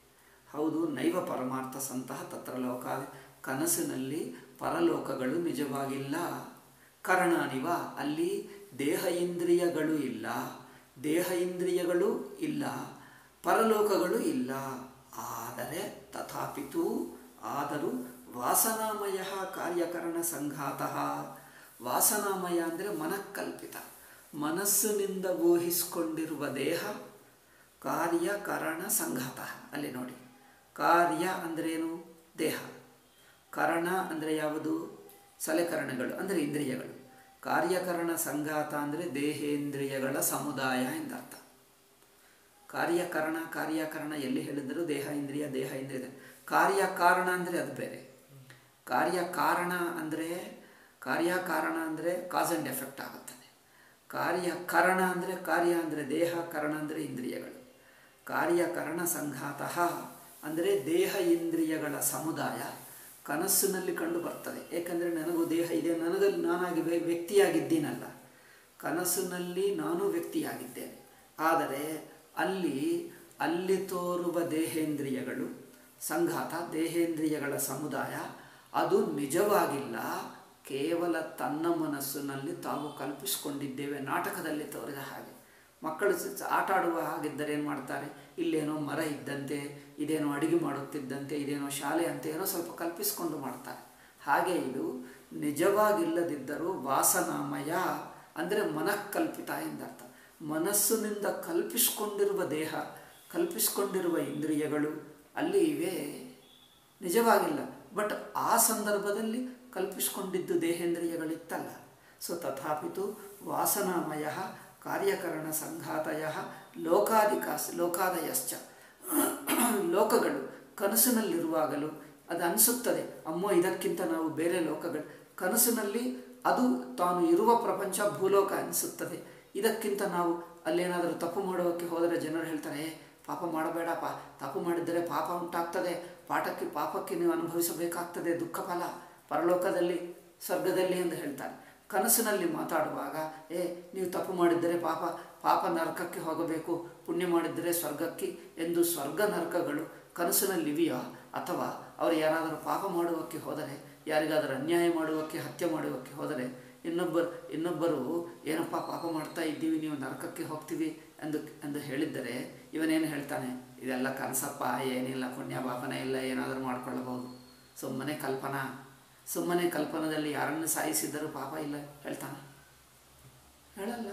ಹೌದು ನೈವ ಪರಮಾರ್ಥ ಸಂತಹ ತತ್ರ ಲೋಕ ಕನಸಿನಲ್ಲಿ ಪರಲೋಕಗಳು ನಿಜವಾಗಿಲ್ಲ. ಕರಣಾನಿವ, ಅಲ್ಲಿ ದೇಹ ಇಂದ್ರಿಯಗಳು ಇಲ್ಲ. ದೇಹ ಇಂದ್ರಿಯಗಳು ಇಲ್ಲ, ಪರಲೋಕಗಳು ಇಲ್ಲ. ಆದರೆ ತಥಾಪಿತು ಆದರೂ ವಾಸನಾಮಯ ಕಾರ್ಯಕರಣ ಸಂಘಾತ. ವಾಸನಾಮಯ ಅಂದರೆ ಮನಃಕಲ್ಪಿತ. ಮನಸ್ಸಿನಿಂದ ಊಹಿಸಿಕೊಂಡಿರುವ ದೇಹ ಕಾರ್ಯಕರಣ ಸಂಘಾತ. ಅಲ್ಲಿ ನೋಡಿ. ಕಾರ್ಯ ಅಂದ್ರೇನು? ದೇಹ. ಕರಣ ಅಂದರೆ ಯಾವುದು? ಸಲಕರಣೆಗಳು ಅಂದರೆ ಇಂದ್ರಿಯಗಳು. ಕಾರ್ಯಕರಣ ಸಂಘಾತ ಅಂದರೆ ದೇಹೇಂದ್ರಿಯಗಳ ಸಮುದಾಯ ಎಂದರ್ಥ. ಕಾರ್ಯಕರಣ ಕಾರ್ಯಕರಣ ಎಲ್ಲಿ ಹೇಳಿದರೂ ದೇಹ, ಇಂದ್ರಿಯ ದೇಹ, ಇಂದ್ರಿಯ. ಕಾರ್ಯಕಾರಣ ಅಂದರೆ ಅದು ಬೇರೆ. ಕಾರ್ಯಕಾರಣ ಅಂದರೆ ಕಾರ್ಯಕಾರಣ ಅಂದರೆ ಕಾಸ್ ಆ್ಯಂಡ್ ಎಫೆಕ್ಟ್ ಆಗುತ್ತದೆ. ಕಾರ್ಯಕರಣ ಅಂದರೆ ಕಾರ್ಯ ಅಂದರೆ ದೇಹ, ಕರಣ ಅಂದರೆ ಇಂದ್ರಿಯಗಳು. ಕಾರ್ಯಕರಣ ಸಂಘಾತ ಅಂದರೆ ದೇಹ, ಇಂದ್ರಿಯಗಳ ಸಮುದಾಯ. ಕನಸಿನಲ್ಲಿ ಕಂಡು ಬರ್ತದೆ. ಏಕೆಂದರೆ ನನಗೂ ದೇಹ ಇದೆ. ನನಗಲ್ಲಿ ನಾನಾಗಿ ವ್ಯ- ವ್ಯಕ್ತಿಯಾಗಿದ್ದೀನಲ್ಲ. ಕನಸಿನಲ್ಲಿ ನಾನು ವ್ಯಕ್ತಿಯಾಗಿದ್ದೇನೆ. ಆದರೆ ಅಲ್ಲಿ ಅಲ್ಲಿ ತೋರುವ ದೇಹೇಂದ್ರಿಯಗಳು, ಸಂಘಾತ ದೇಹೇಂದ್ರಿಯಗಳ ಸಮುದಾಯ, ಅದು ನಿಜವಾಗಿಲ್ಲ. ಕೇವಲ ತನ್ನ ಮನಸ್ಸಿನಲ್ಲಿ ತಾವು ಕಲ್ಪಿಸಿಕೊಂಡಿದ್ದೇವೆ. ನಾಟಕದಲ್ಲಿ ತೋರಿದ ಹಾಗೆ. ಮಕ್ಕಳು ಆಟ ಆಡುವ ಹಾಗಿದ್ದರೆ ಏನು ಮಾಡ್ತಾರೆ? ಇಲ್ಲೇನೋ ಮರ ಇದ್ದಂತೆ, ಇದೇನೋ ಅಡುಗೆ ಮಾಡುತ್ತಿದ್ದಂತೆ, ಇದೇನೋ ಶಾಲೆ ಅಂತ ಏನೋ ಸ್ವಲ್ಪ ಕಲ್ಪಿಸಿಕೊಂಡು ಮಾಡ್ತಾರೆ. ಹಾಗೆ ಇದು ನಿಜವಾಗಿಲ್ಲದಿದ್ದರೂ ವಾಸನಾಮಯ ಅಂದರೆ ಮನಃಕಲ್ಪಿತ ಎಂದರ್ಥ. ಮನಸ್ಸಿನಿಂದ ಕಲ್ಪಿಸಿಕೊಂಡಿರುವ ದೇಹ, ಕಲ್ಪಿಸಿಕೊಂಡಿರುವ ಇಂದ್ರಿಯಗಳು ಅಲ್ಲಿ ಇವೆ. ನಿಜವಾಗಿಲ್ಲ. ಬಟ್ ಆ ಸಂದರ್ಭದಲ್ಲಿ ಕಲ್ಪಿಸಿಕೊಂಡಿದ್ದು ದೇಹೇಂದ್ರಿಯಗಳಿತ್ತಲ್ಲ. ಸೊ ತಥಾಪಿತು ವಾಸನಾಮಯ ಕಾರ್ಯಕರಣ ಸಂಘಾತಯ ಲೋಕಾಧಿಕಾಸ್ ಲೋಕಾದಯಶ್ಚ. ಲೋಕಗಳು ಕನಸಿನಲ್ಲಿರುವಾಗಲೂ ಅದು ಅನಿಸುತ್ತದೆ. ಅಮ್ಮೋ ಇದಕ್ಕಿಂತ ನಾವು ಬೇರೆ ಲೋಕಗಳು. ಕನಸಿನಲ್ಲಿ ಅದು ತಾನು ಇರುವ ಪ್ರಪಂಚ ಭೂಲೋಕ ಅನಿಸುತ್ತದೆ. ಇದಕ್ಕಿಂತ ನಾವು ಅಲ್ಲೇನಾದರೂ ತಪ್ಪು ಮಾಡೋಕ್ಕೆ ಹೋದರೆ ಜನರು ಹೇಳ್ತಾರೆ "ಏ, ಪಾಪ ಮಾಡಬೇಡಪ್ಪ. ತಪ್ಪು ಮಾಡಿದರೆ ಪಾಪ ಉಂಟಾಗ್ತದೆ. ಪಾಠಕ್ಕೆ ಪಾಪಕ್ಕೆ ನೀವು ಅನುಭವಿಸಬೇಕಾಗ್ತದೆ. ದುಃಖ ಫಲ ಪರಲೋಕದಲ್ಲಿ ಸ್ವರ್ಗದಲ್ಲಿ ಎಂದು ಹೇಳ್ತಾರೆ. ಕನಸಿನಲ್ಲಿ ಮಾತಾಡುವಾಗ, ಏ, ನೀವು ತಪ್ಪು ಮಾಡಿದ್ದರೆ ಪಾಪ ಪಾಪ ನರಕಕ್ಕೆ ಹೋಗಬೇಕು, ಪುಣ್ಯ ಮಾಡಿದ್ದರೆ ಸ್ವರ್ಗಕ್ಕೆ ಎಂದು ಸ್ವರ್ಗ ನರಕಗಳು ಕನಸಿನಲ್ಲಿವೆಯೋ? ಅಥವಾ ಅವರು ಯಾರಾದರೂ ಪಾಪ ಮಾಡುವಕ್ಕೆ ಹೋದರೆ, ಯಾರಿಗಾದರೂ ಅನ್ಯಾಯ ಮಾಡುವಕ್ಕೆ, ಹತ್ಯೆ ಮಾಡುವಕ್ಕೆ ಹೋದರೆ ಇನ್ನೊಬ್ಬರು ಇನ್ನೊಬ್ಬರು, ಏನಪ್ಪ, ಪಾಪ ಮಾಡ್ತಾ ಇದ್ದೀವಿ, ನೀವು ನರಕಕ್ಕೆ ಹೋಗ್ತೀವಿ ಎಂದು ಎಂದು ಹೇಳಿದ್ದರೆ, ಇವನೇನು ಹೇಳ್ತಾನೆ? ಇದೆಲ್ಲ ಕನಸಪ್ಪ, ಏನಿಲ್ಲ, ಪುಣ್ಯ, ಪಾಪನೇ ಇಲ್ಲ, ಏನಾದರೂ ಮಾಡ್ಕೊಳ್ಳಬಹುದು. ಸುಮ್ಮನೆ ಕಲ್ಪನಾ? ಸುಮ್ಮನೆ ಕಲ್ಪನದಲ್ಲಿ ಯಾರನ್ನು ಸಾಯಿಸಿದ್ದರೂ ಪಾಪ ಇಲ್ಲ ಹೇಳ್ತಾನೆ. ಹೇಳಲ್ಲ.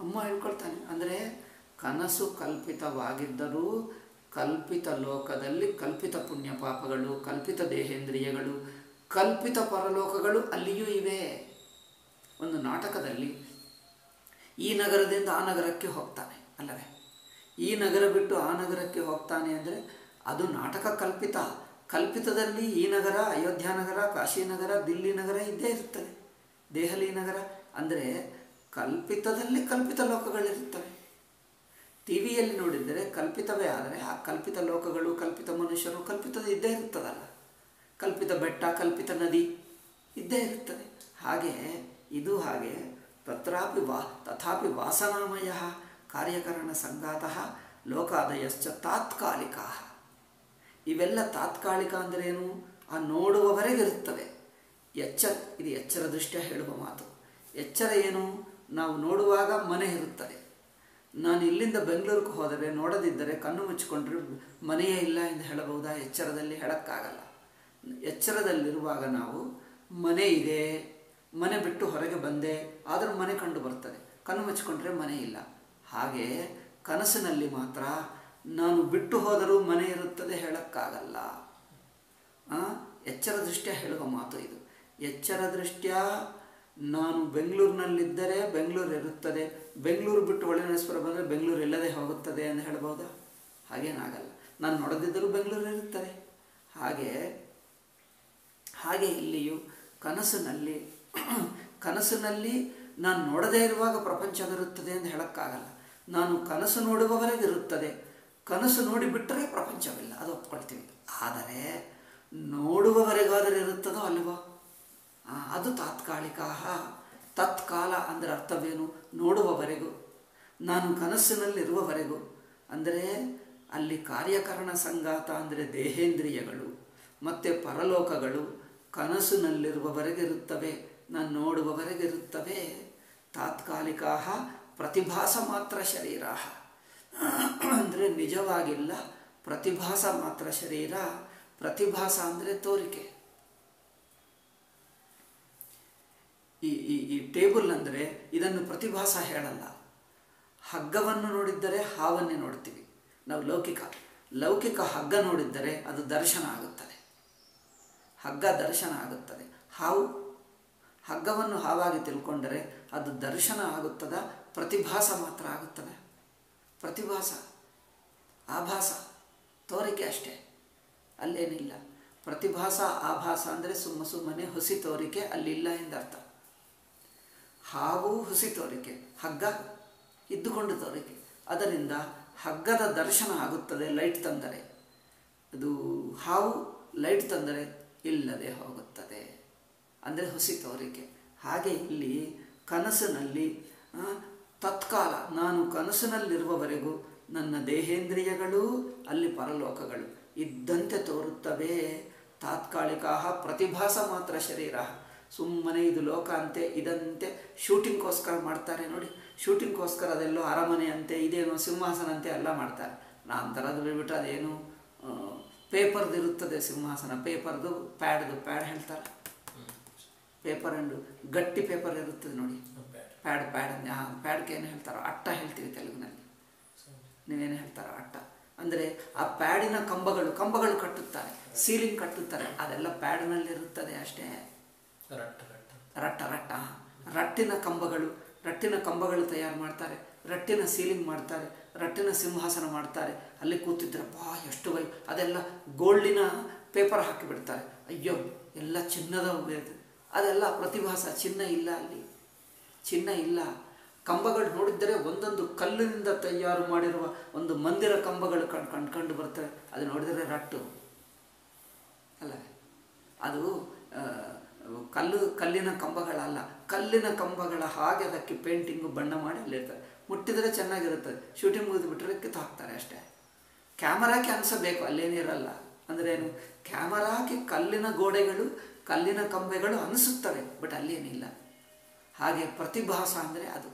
ಅಮ್ಮ ಹೇಳ್ಕೊಳ್ತಾನೆ. ಅಂದರೆ ಕನಸು ಕಲ್ಪಿತವಾಗಿದ್ದರೂ ಕಲ್ಪಿತ ಲೋಕದಲ್ಲಿ ಕಲ್ಪಿತ ಪುಣ್ಯ ಪಾಪಗಳು, ಕಲ್ಪಿತ ದೇಹೇಂದ್ರಿಯಗಳು, ಕಲ್ಪಿತ ಪರಲೋಕಗಳು ಅಲ್ಲಿಯೂ ಇವೆ. ಒಂದು ನಾಟಕದಲ್ಲಿ ಈ ನಗರದಿಂದ ಆ ನಗರಕ್ಕೆ ಹೋಗ್ತಾನೆ ಅಲ್ಲವೇ? ಈ ನಗರ ಬಿಟ್ಟು ಆ ನಗರಕ್ಕೆ ಹೋಗ್ತಾನೆ ಅಂದರೆ ಅದು ನಾಟಕ ಕಲ್ಪಿತ. ಕಲ್ಪಿತದಲ್ಲಿ ಈ ನಗರ, ಅಯೋಧ್ಯ ನಗರ, ಕಾಶಿ ನಗರ, ದಿಲ್ಲಿ ನಗರ ಇದ್ದೇ ಇರುತ್ತದೆ. ದೆಹಲಿ ನಗರ ಅಂದರೆ ಕಲ್ಪಿತದಲ್ಲಿ ಕಲ್ಪಿತ ಲೋಕಗಳಿರುತ್ತವೆ. ಟಿ ವಿಯಲ್ಲಿ ನೋಡಿದರೆ ಕಲ್ಪಿತವೇ ಆದರೆ ಆ ಕಲ್ಪಿತ ಲೋಕಗಳು, ಕಲ್ಪಿತ ಮನುಷ್ಯರು ಕಲ್ಪಿತದ ಇದ್ದೇ ಇರುತ್ತದಲ್ಲ. ಕಲ್ಪಿತ ಬೆಟ್ಟ, ಕಲ್ಪಿತ ನದಿ ಇದ್ದೇ ಇರುತ್ತದೆ. ಹಾಗೆ ಇದು ಹಾಗೆ ತತ್ರಾಪಿ ವಾ, ತಥಾಪಿ ವಾಸನಾಮಯ ಕಾರ್ಯಕರಣ ಸಂಗಾತ ಲೋಕಾದಯಶ್ಚ ತಾತ್ಕಾಲಿಕ. ಇವೆಲ್ಲ ತಾತ್ಕಾಲಿಕ ಅಂದ್ರೇನು ಆ ನೋಡುವವರೆಗಿರುತ್ತವೆ ಎಚ್ಚರ, ಇದು ಎಚ್ಚರ ದೃಷ್ಟಿಯ ಹೇಳುವ ಮಾತು. ಎಚ್ಚರ ಏನು? ನಾವು ನೋಡುವಾಗ ಮನೆ ಇರುತ್ತದೆ. ನಾನು ಇಲ್ಲಿಂದ ಬೆಂಗಳೂರಿಗೆ ಹೋದರೆ, ನೋಡದಿದ್ದರೆ, ಕಣ್ಣು ಮುಚ್ಚಿಕೊಂಡ್ರೆ ಮನೆಯೇ ಇಲ್ಲ ಎಂದು ಹೇಳಬಹುದಾ? ಎಚ್ಚರದಲ್ಲಿ ಹೇಳಕ್ಕಾಗಲ್ಲ. ಎಚ್ಚರದಲ್ಲಿರುವಾಗ ನಾವು, ಮನೆ ಇದೆ, ಮನೆ ಬಿಟ್ಟು ಹೊರಗೆ ಬಂದೆ, ಆದರೂ ಮನೆ ಕಂಡು ಬರ್ತದೆ. ಕಣ್ಣು ಮುಚ್ಚಿಕೊಂಡ್ರೆ ಮನೆ ಇಲ್ಲ. ಹಾಗೆ ಕನಸಿನಲ್ಲಿ ಮಾತ್ರ ನಾನು ಬಿಟ್ಟು ಹೋದರೂ ಮನೆ ಇರುತ್ತದೆ ಹೇಳೋಕ್ಕಾಗಲ್ಲ. ಎಚ್ಚರ ದೃಷ್ಟಿಯ ಹೇಳುವ ಮಾತು ಇದು. ಎಚ್ಚರ ದೃಷ್ಟಿಯ ನಾನು ಬೆಂಗಳೂರಿನಲ್ಲಿದ್ದರೆ ಬೆಂಗಳೂರು ಇರುತ್ತದೆ. ಬೆಂಗಳೂರು ಬಿಟ್ಟು ಒಳನೇಶ್ವರ ಬಂದರೆ ಬೆಂಗಳೂರು ಇಲ್ಲದೆ ಹೋಗುತ್ತದೆ ಎಂದು ಹೇಳ್ಬೋದಾ ಹಾಗೇನಾಗಲ್ಲ ನಾನು ನೋಡದಿದ್ದರೂ ಬೆಂಗಳೂರು ಇರುತ್ತದೆ. ಹಾಗೆ ಹಾಗೆ ಇಲ್ಲಿಯೂ ಕನಸಿನಲ್ಲಿ ಕನಸಿನಲ್ಲಿ ನಾನು ನೋಡದೇ ಇರುವಾಗ ಪ್ರಪಂಚವಿರುತ್ತದೆ ಎಂದು ಹೇಳೋಕ್ಕಾಗಲ್ಲ. ನಾನು ಕನಸು ನೋಡುವವರೆಗಿರುತ್ತದೆ. ಕನಸು ನೋಡಿಬಿಟ್ಟರೆ ಪ್ರಪಂಚವಿಲ್ಲ, ಅದು ಒಪ್ಕೊಳ್ತೀವಿ. ಆದರೆ ನೋಡುವವರೆಗಾದರೆ ಇರುತ್ತದೋ ಅಲ್ವೋ? ಅದು ತಾತ್ಕಾಲಿಕ ತತ್ಕಾಲ ಅಂದರೆ ಅರ್ಥವೇನು? ನೋಡುವವರೆಗೂ, ನಾನು ಕನಸಿನಲ್ಲಿರುವವರೆಗೂ, ಅಂದರೆ ಅಲ್ಲಿ ಕಾರ್ಯಕರಣ ಸಂಗಾತ ಅಂದರೆ ದೇಹೇಂದ್ರಿಯಗಳು, ಮತ್ತು ಪರಲೋಕಗಳು ಕನಸಿನಲ್ಲಿರುವವರೆಗಿರುತ್ತವೆ, ನಾನು ನೋಡುವವರೆಗಿರುತ್ತವೆ. ತಾತ್ಕಾಲಿಕ ಪ್ರತಿಭಾಸ ಮಾತ್ರ ಶರೀರ. ಅಂದರೆ ನಿಜವಾಗಿಲ್ಲ. ಪ್ರತಿಭಾಸ ಮಾತ್ರ ಶರೀರ. ಪ್ರತಿಭಾಸ ಅಂದರೆ ತೋರಿಕೆ. ಈ ಈ ಈ ಟೇಬಲ್ ಅಂದರೆ ಇದನ್ನು ಪ್ರತಿಭಾಸ ಹೇಳಲ್ಲ. ಹಗ್ಗವನ್ನು ನೋಡಿದ್ದರೆ ಹಾವನ್ನೇ ನೋಡ್ತೀವಿ. ನಾವು ಲೌಕಿಕ. ಲೌಕಿಕ ಹಗ್ಗ ನೋಡಿದ್ದರೆ ಅದು ದರ್ಶನ ಆಗುತ್ತದೆ. ಹಗ್ಗ ದರ್ಶನ ಆಗುತ್ತದೆ. ಹಾವು? ಹಗ್ಗವನ್ನು ಹಾವಾಗಿ ತಿಳ್ಕೊಂಡರೆ ಅದು ದರ್ಶನ ಆಗುತ್ತದ? ಪ್ರತಿಭಾಸ ಮಾತ್ರ ಆಗುತ್ತದೆ. ಪ್ರತಿಭಾಸ, ಆಭಾಸ, ತೋರಿಕೆ ಅಷ್ಟೇ. ಅಲ್ಲೇನಿಲ್ಲ. ಪ್ರತಿಭಾಸ, ಆಭಾಸ ಅಂದರೆ ಸುಮ್ಮ ಸುಮ್ಮನೆ ಹುಸಿ ತೋರಿಕೆ, ಅಲ್ಲಿಲ್ಲ ಎಂದರ್ಥ. ಹಾಗೂ ಹುಸಿ ತೋರಿಕೆ, ಹಗ್ಗ, ಇದ್ದುಕೊಂಡು ತೋರಿಕೆ. ಅದರಿಂದ ಹಗ್ಗದ ದರ್ಶನ ಆಗುತ್ತದೆ, ಲೈಟ್ ತಂದರೆ. ಅದು ಹಾವು, ಲೈಟ್ ತಂದರೆ ಇಲ್ಲದೆ ಹೋಗುತ್ತದೆ. ಅಂದರೆ ಹುಸಿ ತೋರಿಕೆ. ಹಾಗೆ ಇಲ್ಲಿ ಕನಸಿನಲ್ಲಿ ತತ್ಕಾಲ ನಾನು ಕನಸಿನಲ್ಲಿರುವವರೆಗೂ ನನ್ನ ದೇಹೇಂದ್ರಿಯಗಳು ಅಲ್ಲಿ ಪರಲೋಕಗಳು ಇದ್ದಂತೆ ತೋರುತ್ತವೆ. ತಾತ್ಕಾಲಿಕ ಪ್ರತಿಭಾಸ ಮಾತ್ರ ಶರೀರ. ಸುಮ್ಮನೆ ಇದು ಲೋಕ ಅಂತೆ ಇದಂತೆ ಶೂಟಿಂಗ್ಗೋಸ್ಕರ ಮಾಡ್ತಾರೆ ನೋಡಿ. ಶೂಟಿಂಗ್ಗೋಸ್ಕರ ಅದೆಲ್ಲೋ ಅರಮನೆ ಅಂತೆ ಇದೇನೋ ಸಿಂಹಾಸನ ಅಂತೆ ಎಲ್ಲ ಮಾಡ್ತಾರೆ. ನಾನು ಥರದ್ದು ಬಿಟ್ಬಿಟ್ಟು ಅದೇನು ಪೇಪರ್ದು ಇರುತ್ತದೆ ಸಿಂಹಾಸನ. ಪೇಪರ್ದು ಪ್ಯಾಡ್ದು ಪ್ಯಾಡ್ ಹೇಳ್ತಾರೆ. ಪೇಪರ್ ಅಂಡು ಗಟ್ಟಿ ಪೇಪರ್ ಇರುತ್ತದೆ ನೋಡಿ. ಪ್ಯಾಡ್ ಪ್ಯಾಡ್ ಪ್ಯಾಡ್ಗೆ ಏನು ಹೇಳ್ತಾರೋ ಅಟ್ಟ ಹೇಳ್ತೀವಿ ತೆಲುಗಿನಲ್ಲಿ. ನೀವೇನು ಹೇಳ್ತಾರೋ ಅಟ್ಟ. ಅಂದರೆ ಆ ಪ್ಯಾಡಿನ ಕಂಬಗಳು ಕಂಬಗಳು ಕಟ್ಟುತ್ತಾರೆ ಸೀಲಿಂಗ್ ಕಟ್ಟುತ್ತಾರೆ ಅದೆಲ್ಲ ಪ್ಯಾಡ್ನಲ್ಲಿರುತ್ತದೆ ಅಷ್ಟೇ. ರಟ್ಟ ರಟ್ಟ. ರಟ್ಟ ರಟ್ಟ ರಟ್ಟಿನ ಕಂಬಗಳು ರಟ್ಟಿನ ಕಂಬಗಳು ತಯಾರು ಮಾಡ್ತಾರೆ ರಟ್ಟಿನ ಸೀಲಿಂಗ್ ಮಾಡ್ತಾರೆ ರಟ್ಟಿನ ಸಿಂಹಾಸನ ಮಾಡ್ತಾರೆ. ಅಲ್ಲಿ ಕೂತಿದ್ರೆ ಬಾ ಎಷ್ಟು ವೈ ಅದೆಲ್ಲ ಗೋಲ್ಡಿನ ಪೇಪರ್ ಹಾಕಿಬಿಡ್ತಾರೆ. ಅಯ್ಯೋ ಎಲ್ಲ ಚಿನ್ನದ ಅದೆಲ್ಲ ಪ್ರತಿಭಾಸ ಚಿನ್ನ ಇಲ್ಲ ಅಲ್ಲಿ. ಚಿನ್ನ ಇಲ್ಲ. ಕಂಬಗಳು ನೋಡಿದ್ದರೆ ಒಂದೊಂದು ಕಲ್ಲಿನಿಂದ ತಯಾರು ಮಾಡಿರುವ ಒಂದು ಮಂದಿರ ಕಂಬಗಳು ಕಣ್, ಕಂಡ್ಕೊಂಡು ಬರ್ತವೆ. ಅದು ನೋಡಿದರೆ ರಟ್ಟು. ಅಲ್ಲ? ಅದು ಕಲ್ಲು, ಕಲ್ಲಿನ ಕಂಬಗಳಲ್ಲ. ಕಲ್ಲಿನ ಕಂಬಗಳ ಹಾಗೆ ಅದಕ್ಕೆ ಪೇಂಟಿಂಗು ಬಣ್ಣ ಮಾಡಿ ಅಲ್ಲಿರ್ತಾರೆ ಮುಟ್ಟಿದರೆ ಚೆನ್ನಾಗಿರುತ್ತೆ. ಶೂಟಿಂಗ್ ಮುಗಿದು ಬಿಟ್ಟರೆ ಕಿತ್ತು ಹಾಕ್ತಾರೆ ಅಷ್ಟೇ. ಕ್ಯಾಮರಾಕ್ಕೆ ಅನಿಸಬೇಕು ಅಲ್ಲೇನಿರಲ್ಲ ಅಂದರೆ ಏನು? ಕ್ಯಾಮರಾಕ್ಕೆ ಕಲ್ಲಿನ ಗೋಡೆಗಳು, ಕಲ್ಲಿನ ಕಂಬೆಗಳು ಅನಿಸುತ್ತವೆ, ಬಟ್ ಅಲ್ಲೇನಿಲ್ಲ ಹಾಗೆ ಪ್ರತಿಭಾಸ ಅಂದರೆ ಅದು.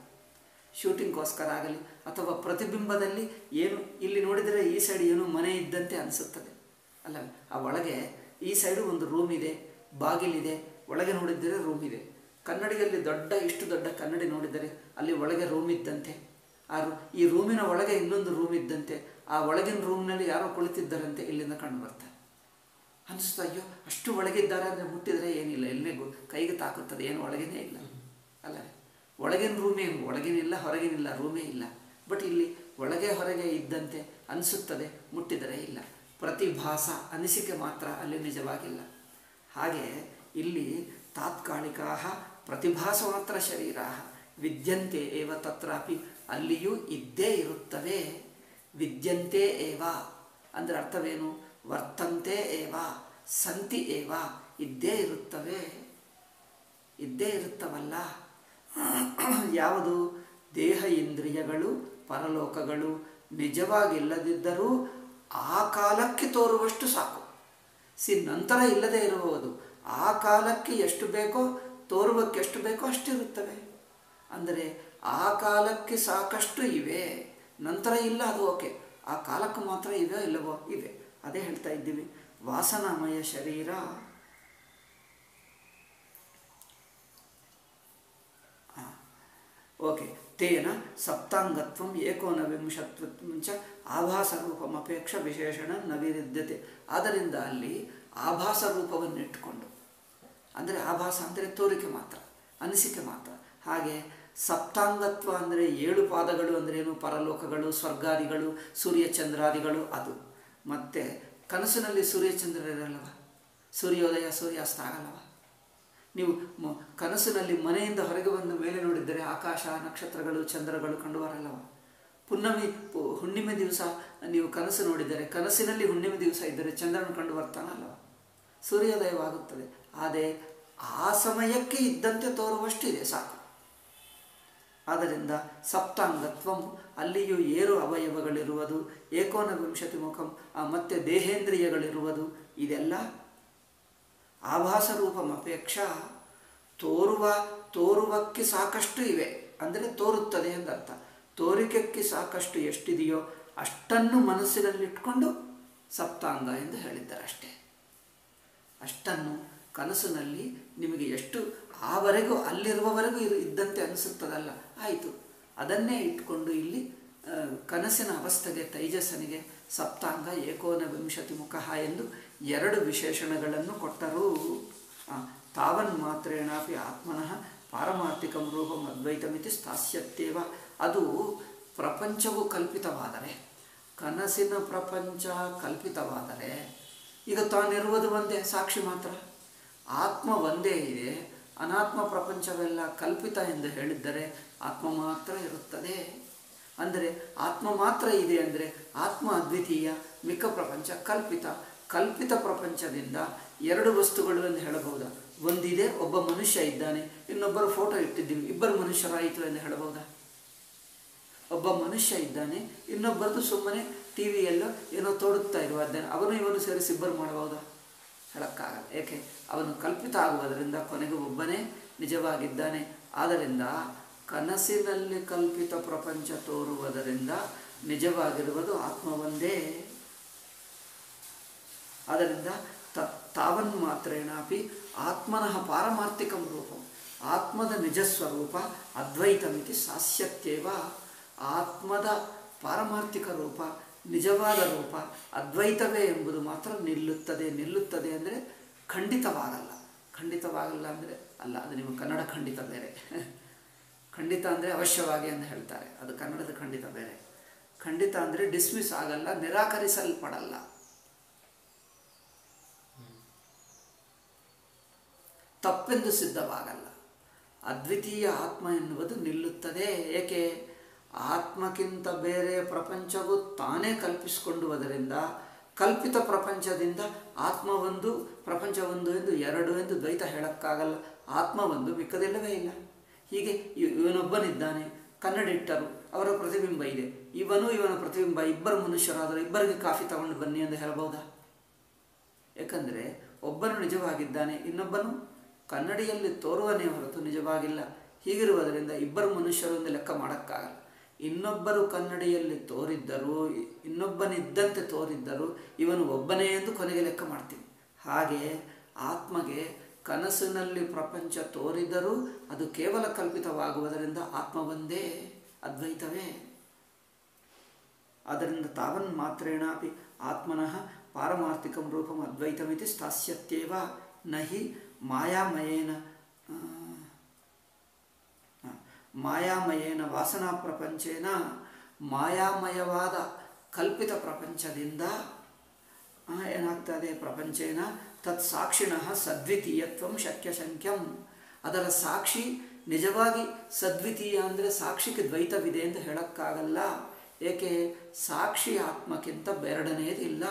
ಶೂಟಿಂಗ್ಗೋಸ್ಕರ ಆಗಲಿ ಅಥವಾ ಪ್ರತಿಬಿಂಬದಲ್ಲಿ ಏನು ಇಲ್ಲಿ ನೋಡಿದರೆ ಈ ಸೈಡ್ ಏನು ಮನೆ ಇದ್ದಂತೆ ಅನಿಸುತ್ತದೆ. ಅಲ್ಲ ಆ ಒಳಗೆ ಈ ಸೈಡು ಒಂದು ರೂಮ್ ಇದೆ, ಬಾಗಿಲಿದೆ, ಒಳಗೆ ನೋಡಿದರೆ ರೂಮ್ ಇದೆ. ಕನ್ನಡಿಯಲ್ಲಿ ದೊಡ್ಡ, ಇಷ್ಟು ದೊಡ್ಡ ಕನ್ನಡಿ ನೋಡಿದರೆ ಅಲ್ಲಿ ಒಳಗೆ ರೂಮ್ ಇದ್ದಂತೆ. ಆ ಈ ರೂಮಿನ ಒಳಗೆ ಇನ್ನೊಂದು ರೂಮ್ ಇದ್ದಂತೆ. ಆ ಒಳಗಿನ ರೂಮ್ನಲ್ಲಿ ಯಾರೋ ಕುಳಿತಿದ್ದಾರಂತೆ, ಇಲ್ಲಿಂದ ಕಂಡು ಬರ್ತಾರೆ ಅನಿಸ್ತಾ ಅಯ್ಯೋ, ಅಷ್ಟು ಒಳಗಿದ್ದಾರೆ ಅಂದರೆ ಮುಟ್ಟಿದರೆ ಏನಿಲ್ಲ ಎಲ್ಲೇ ಕೈಗೆ ತಾಕುತ್ತದೆ, ಏನು ಒಳಗೇನೇ ಇಲ್ಲ. ಅಲ್ಲ? ಒಳಗಿನ ರೂಮೇ ಒಳಗಿನಿಲ್ಲ, ಹೊರಗಿನಿಲ್ಲ, ರೂಮೇ ಇಲ್ಲ. ಬಟ್ ಇಲ್ಲಿ ಒಳಗೆ ಹೊರಗೆ ಇದ್ದಂತೆ ಅನಿಸುತ್ತದೆ, ಮುಟ್ಟಿದರೆ ಇಲ್ಲ. ಪ್ರತಿಭಾಸ, ಅನಿಸಿಕೆ ಮಾತ್ರ ಅಲ್ಲಿ ನಿಜವಾಗಿಲ್ಲ. ಹಾಗೆ ಇಲ್ಲಿ ತಾತ್ಕಾಲಿಕಾ ಪ್ರತಿಭಾಸ ಮಾತ್ರ ಶರೀರ ವಿದ್ಯಂತೆ ಏವ ತತ್ರಾಪಿ, ಅಲ್ಲಿಯೂ ಇದ್ದೇ ಇರುತ್ತವೆ. ವಿದ್ಯಂತೆ ಏವ. ಅಂದರೆ ಅರ್ಥವೇನು? ವರ್ತಂತೆ ಏವ. ಸಂತಿ ಏವ. ಇದ್ದೇ ಇರುತ್ತವೆ. ಇದ್ದೇ ಇರುತ್ತವಲ್ಲ. ಯಾವುದು ದೇಹ ಇಂದ್ರಿಯಗಳು ಪರಲೋಕಗಳು ನಿಜವಾಗಿಲ್ಲದಿದ್ದರೂ ಆ ಕಾಲಕ್ಕೆ ತೋರುವಷ್ಟು ಸಾಕು. ಸಿ, ನಂತರ ಇಲ್ಲದೆ ಇರುವುದು ಆ ಕಾಲಕ್ಕೆ ಎಷ್ಟು ಬೇಕೋ, ತೋರುವಕ್ಕೆ ಎಷ್ಟು ಬೇಕೋ ಅಷ್ಟಿರುತ್ತವೆ. ಅಂದರೆ ಆ ಕಾಲಕ್ಕೆ ಸಾಕಷ್ಟು ಇವೆ, ನಂತರ ಇಲ್ಲ ಅದು ಓಕೆ. ಆ ಕಾಲಕ್ಕೆ ಮಾತ್ರ ಇವೆ ಇಲ್ಲವೋ, ಇವೆ. ಅದೇ ಹೇಳ್ತಾ ಇದ್ದೀವಿ. ವಾಸನಾಮಯ ಶರೀರ. ಓಕೆ. ತೇನ ಸಪ್ತಾಂಗತ್ವಂ ಏಕೋನವಿಂಶತ್ವ ಮುಂಚ ಆಭಾಸ ರೂಪಮಪೇಕ್ಷ ವಿಶೇಷಣ ನವಿರಿದ್ಯತೆ. ಆದ್ದರಿಂದ ಅಲ್ಲಿ ಆಭಾಸ ರೂಪವನ್ನಿಟ್ಟುಕೊಂಡು ಅಂದರೆ ಆಭಾಸ ಅಂದರೆ ತೋರಿಕೆ ಮಾತ್ರ, ಅನಿಸಿಕೆ ಮಾತ್ರ. ಹಾಗೆ ಸಪ್ತಾಂಗತ್ವ ಅಂದರೆ ಏಳು ಪಾದಗಳು ಅಂದ್ರೇನು ಪರಲೋಕಗಳು, ಸ್ವರ್ಗಾದಿಗಳು, ಸೂರ್ಯಚಂದ್ರಾದಿಗಳು, ಅದು. ಮತ್ತು ಕನಸಿನಲ್ಲಿ ಸೂರ್ಯಚಂದ್ರ ಇರಲ್ಲವ ಸೂರ್ಯೋದಯ, ಸೂರ್ಯಾಸ್ತ ಆಗಲ್ಲವ? ನೀವು ಕನಸಿನಲ್ಲಿ ಮನೆಯಿಂದ ಹೊರಗೆ ಬಂದ ಮೇಲೆ ನೋಡಿದರೆ ಆಕಾಶ, ನಕ್ಷತ್ರಗಳು, ಚಂದ್ರಗಳು ಕಂಡುಬರಲ್ಲವ? ಪುನ್ನಮಿ ಹುಣ್ಣಿಮೆ ದಿವಸ ನೀವು ಕನಸು ನೋಡಿದರೆ, ಕನಸಿನಲ್ಲಿ ಹುಣ್ಣಿಮೆ ದಿವಸ ಇದ್ದರೆ ಚಂದ್ರನು ಕಂಡು ಬರ್ತಾನಲ್ಲವ ಸೂರ್ಯೋದಯವಾಗುತ್ತದೆ. ಆದರೆ ಆ ಸಮಯಕ್ಕೆ ಇದ್ದಂತೆ ತೋರುವಷ್ಟು ಇದೆ ಸಾಕು. ಆದ್ದರಿಂದ ಸಪ್ತಾಂಗತ್ವಂ, ಅಲ್ಲಿಯೂ ಏರು ಅವಯವಗಳಿರುವುದು ಏಕೋನವಿಂಶತಿ ಮುಖಂ ಮತ್ತೆ ದೇಹೇಂದ್ರಿಯಗಳಿರುವುದು, ಇದೆಲ್ಲ ಆಭಾಸ ರೂಪಮಪೇಕ್ಷ ತೋರುವ, ತೋರುವಕ್ಕೆ ಸಾಕಷ್ಟು ಇವೆ. ಅಂದರೆ ತೋರುತ್ತದೆ ಎಂದರ್ಥ. ತೋರಿಕೆಕ್ಕೆ ಸಾಕಷ್ಟು ಎಷ್ಟಿದೆಯೋ ಅಷ್ಟನ್ನು ಮನಸ್ಸಿನಲ್ಲಿಟ್ಕೊಂಡು ಸಪ್ತಾಂಗ ಎಂದು ಹೇಳಿದ್ದಾರೆ ಅಷ್ಟೇ. ಅಷ್ಟನ್ನು ಕನಸಿನಲ್ಲಿ ನಿಮಗೆ ಎಷ್ಟು ಆವರೆಗೂ ಅಲ್ಲಿರುವವರೆಗೂ ಇರು ಇದ್ದಂತೆ ಅನಿಸುತ್ತದಲ್ಲ. ಆಯಿತು. ಅದನ್ನೇ ಇಟ್ಕೊಂಡು ಇಲ್ಲಿ ಕನಸಿನ ಅವಸ್ಥೆಗೆ, ತೈಜಸ್ಸನಿಗೆ ಸಪ್ತಾಂಗ ಏಕೋನವಿಂಶತಿ ಮುಖ ಎಂದು ಎರಡು ವಿಶೇಷಣಗಳನ್ನು ಕೊಟ್ಟರು ತಾವನ್ ಮಾತ್ರೇಣಾಪಿ ಆತ್ಮನಃ ಪಾರಮಾರ್ಥಿಕಂ ರೂಪಂ ಅದ್ವೈತಮಿತಿ ಸ್ಥಾಸ್ಯತ್ತೇವ ಅದು ಪ್ರಪಂಚವು ಕಲ್ಪಿತವಾದರೆ, ಕನಸಿನ ಪ್ರಪಂಚ ಕಲ್ಪಿತವಾದರೆ, ಈಗ ತಾನಿರುವುದು ಒಂದೇ, ಸಾಕ್ಷಿ ಮಾತ್ರ. ಆತ್ಮ ಒಂದೇ ಇದೆ, ಅನಾತ್ಮ ಪ್ರಪಂಚವೆಲ್ಲ ಕಲ್ಪಿತ ಎಂದು ಹೇಳಿದ್ದರೆ ಆತ್ಮ ಮಾತ್ರ ಇರುತ್ತದೆ. ಅಂದರೆ ಆತ್ಮ ಮಾತ್ರ ಇದೆ ಅಂದರೆ ಆತ್ಮ ಅದ್ವಿತೀಯ, ಮಿಕ್ಕ ಪ್ರಪಂಚ ಕಲ್ಪಿತ. ಕಲ್ಪಿತ ಪ್ರಪಂಚದಿಂದ ಎರಡು ವಸ್ತುಗಳು ಎಂದು ಹೇಳಬಹುದಾ? ಒಂದಿದೆ, ಒಬ್ಬ ಮನುಷ್ಯ ಇದ್ದಾನೆ. ಇನ್ನೊಬ್ಬರು ಫೋಟೋ ಇಟ್ಟಿದ್ದೀವಿ. ಇಬ್ಬರು ಮನುಷ್ಯರಾಯಿತು ಎಂದು ಹೇಳಬಹುದಾ? ಒಬ್ಬ ಮನುಷ್ಯ ಇದ್ದಾನೆ, ಇನ್ನೊಬ್ಬರದು ಸುಮ್ಮನೆ ಟಿ ವಿಯಲ್ಲೋ ಏನೋ ತೋಡುತ್ತಾ ಇರುವ ಅವನು ಇವನು ಸೇರಿಸಿ ಇಬ್ಬರು ಮಾಡಬಹುದಾ? ಹೇಳಕ್ಕಾಗಲ್ಲ. ಏಕೆ? ಅವನು ಕಲ್ಪಿತ ಆಗುವುದರಿಂದ ಕೊನೆಗೆ ಒಬ್ಬನೇ ನಿಜವಾಗಿದ್ದಾನೆ. ಆದ್ದರಿಂದ ಕನಸಿನಲ್ಲಿ ಕಲ್ಪಿತ ಪ್ರಪಂಚ ತೋರುವುದರಿಂದ ನಿಜವಾಗಿರುವುದು ಆತ್ಮ ಆದ್ದರಿಂದ ತ, ತಾವನ್ ಮಾತ್ರೇಣಾಪಿ ಆತ್ಮನಃ ಪಾರಮಾರ್ಥಿಕಂ ರೂಪಂ. ಆತ್ಮದ ನಿಜಸ್ವರೂಪ ಅದ್ವೈತಮಿತಿ ಸಾಸ್ಯತ್ಯೇವ. ಆತ್ಮದ ಪಾರಮಾರ್ಥಿಕ ರೂಪ ನಿಜವಾದ ರೂಪ ಅದ್ವೈತವೇ ಎಂಬುದು ಮಾತ್ರ ನಿಲ್ಲುತ್ತದೆ. ನಿಲ್ಲುತ್ತದೆ ಅಂದರೆ ಖಂಡಿತವಾಗಲ್ಲ. ಖಂಡಿತವಾಗಲ್ಲ ಅಂದರೆ ಅಲ್ಲ, ಅದು ನಿಮ್ಮ ಕನ್ನಡ ಖಂಡಿತ ಬೇರೆ. ಖಂಡಿತ ಅಂದರೆ ಅವಶ್ಯವಾಗಿ ಅಂತ ಹೇಳ್ತಾರೆ. ಅದು ಕನ್ನಡದ ಖಂಡಿತ ಬೇರೆ. ಖಂಡಿತ ಅಂದರೆ ಡಿಸ್ಮಿಸ್ ಆಗಲ್ಲ, ನಿರಾಕರಿಸಲ್ಪಡಲ್ಲ. ತಪ್ಪೆಂದು ಸಿದ್ಧವಾಗಲ್ಲ. ಅದ್ವಿತೀಯ ಆತ್ಮ ಎನ್ನುವುದು ನಿಲ್ಲುತ್ತದೆ. ಏಕೆ? ಆತ್ಮಕ್ಕಿಂತ ಬೇರೆ ಪ್ರಪಂಚವು ತಾನೇ ಕಲ್ಪಿಸಿಕೊಂಡುವುದರಿಂದ, ಕಲ್ಪಿತ ಪ್ರಪಂಚದಿಂದ ಆತ್ಮವೊಂದು, ಪ್ರಪಂಚವೊಂದು ಎಂದು, ಎರಡು ಎಂದು ದ್ವೈತ ಹೇಳೋಕ್ಕಾಗಲ್ಲ. ಆತ್ಮ ಒಂದು ಮಿಕ್ಕದಿಲ್ಲವೇ ಇಲ್ಲ. ಹೀಗೆ ಇವ್- ಇವನೊಬ್ಬನಿದ್ದಾನೆ, ಕನ್ನಡಿಟ್ಟರು, ಅವರ ಪ್ರತಿಬಿಂಬ ಇದೆ. ಇವನು, ಇವನ ಪ್ರತಿಬಿಂಬ, ಇಬ್ಬರು ಮನುಷ್ಯರಾದರೂ ಇಬ್ಬರಿಗೆ ಕಾಫಿ ತಗೊಂಡು ಬನ್ನಿ ಎಂದು ಹೇಳಬಹುದಾ? ಯಾಕಂದರೆ ಒಬ್ಬನು ನಿಜವಾಗಿದ್ದಾನೆ, ಇನ್ನೊಬ್ಬನು ಕನ್ನಡಿಯಲ್ಲಿ ತೋರುವನೇ ಹೊರತು ನಿಜವಾಗಿಲ್ಲ. ಹೀಗಿರುವುದರಿಂದ ಇಬ್ಬರು ಮನುಷ್ಯರು ಎಂದು ಲೆಕ್ಕ ಮಾಡೋಕ್ಕಾಗಲ್ಲ. ಇನ್ನೊಬ್ಬರು ಕನ್ನಡಿಯಲ್ಲಿ ತೋರಿದ್ದರು, ಇನ್ನೊಬ್ಬನಿದ್ದಂತೆ ತೋರಿದ್ದರು ಇವನು ಒಬ್ಬನೇ ಎಂದು ಕೊನೆಗೆ ಲೆಕ್ಕ ಮಾಡ್ತೀವಿ ಹಾಗೆ ಆತ್ಮಗೆ ಕನಸಿನಲ್ಲಿ ಪ್ರಪಂಚ ತೋರಿದರೂ ಅದು ಕೇವಲ ಕಲ್ಪಿತವಾಗುವುದರಿಂದ ಆತ್ಮ ಒಂದೇ ಅದ್ವೈತವೇ. ಆದ್ದರಿಂದ ತಾವನ್ ಮಾತ್ರೇಣಾಪಿ ಆತ್ಮನಃ ಪಾರಮಾರ್ಥಿಕಂ ರೂಪಂ ಅದ್ವೈತಮಿತಿ ಸ್ಥಾಸ್ಯತ್ಯೇವ. ನಹಿ ಮಾಯಾಮಯೇನ ಮಾಯಾಮಯೇನ ವಾಸನಾ ಪ್ರಪಂಚೇನ ಮಾಯಾಮಯವಾದ ಕಲ್ಪಿತ ಪ್ರಪಂಚದಿಂದ ಏನಾಗ್ತದೆ ಪ್ರಪಂಚೇನ ತತ್ ಸಾಕ್ಷಿಣಃ ಸದ್ವಿತೀಯತ್ವಂ ಶಕ್ಯ ಶಂಕ್ಯಂ ಅದರ ಸಾಕ್ಷಿ ನಿಜವಾಗಿ ಸದ್ವಿತೀಯ ಅಂದರೆ ಸಾಕ್ಷಿಗೆ ದ್ವೈತವಿದೆ ಅಂತ ಹೇಳೋಕ್ಕಾಗಲ್ಲ. ಏಕೆ? ಸಾಕ್ಷಿ ಆತ್ಮಕ್ಕಿಂತ ಬೆರಡನೇದಿಲ್ಲ.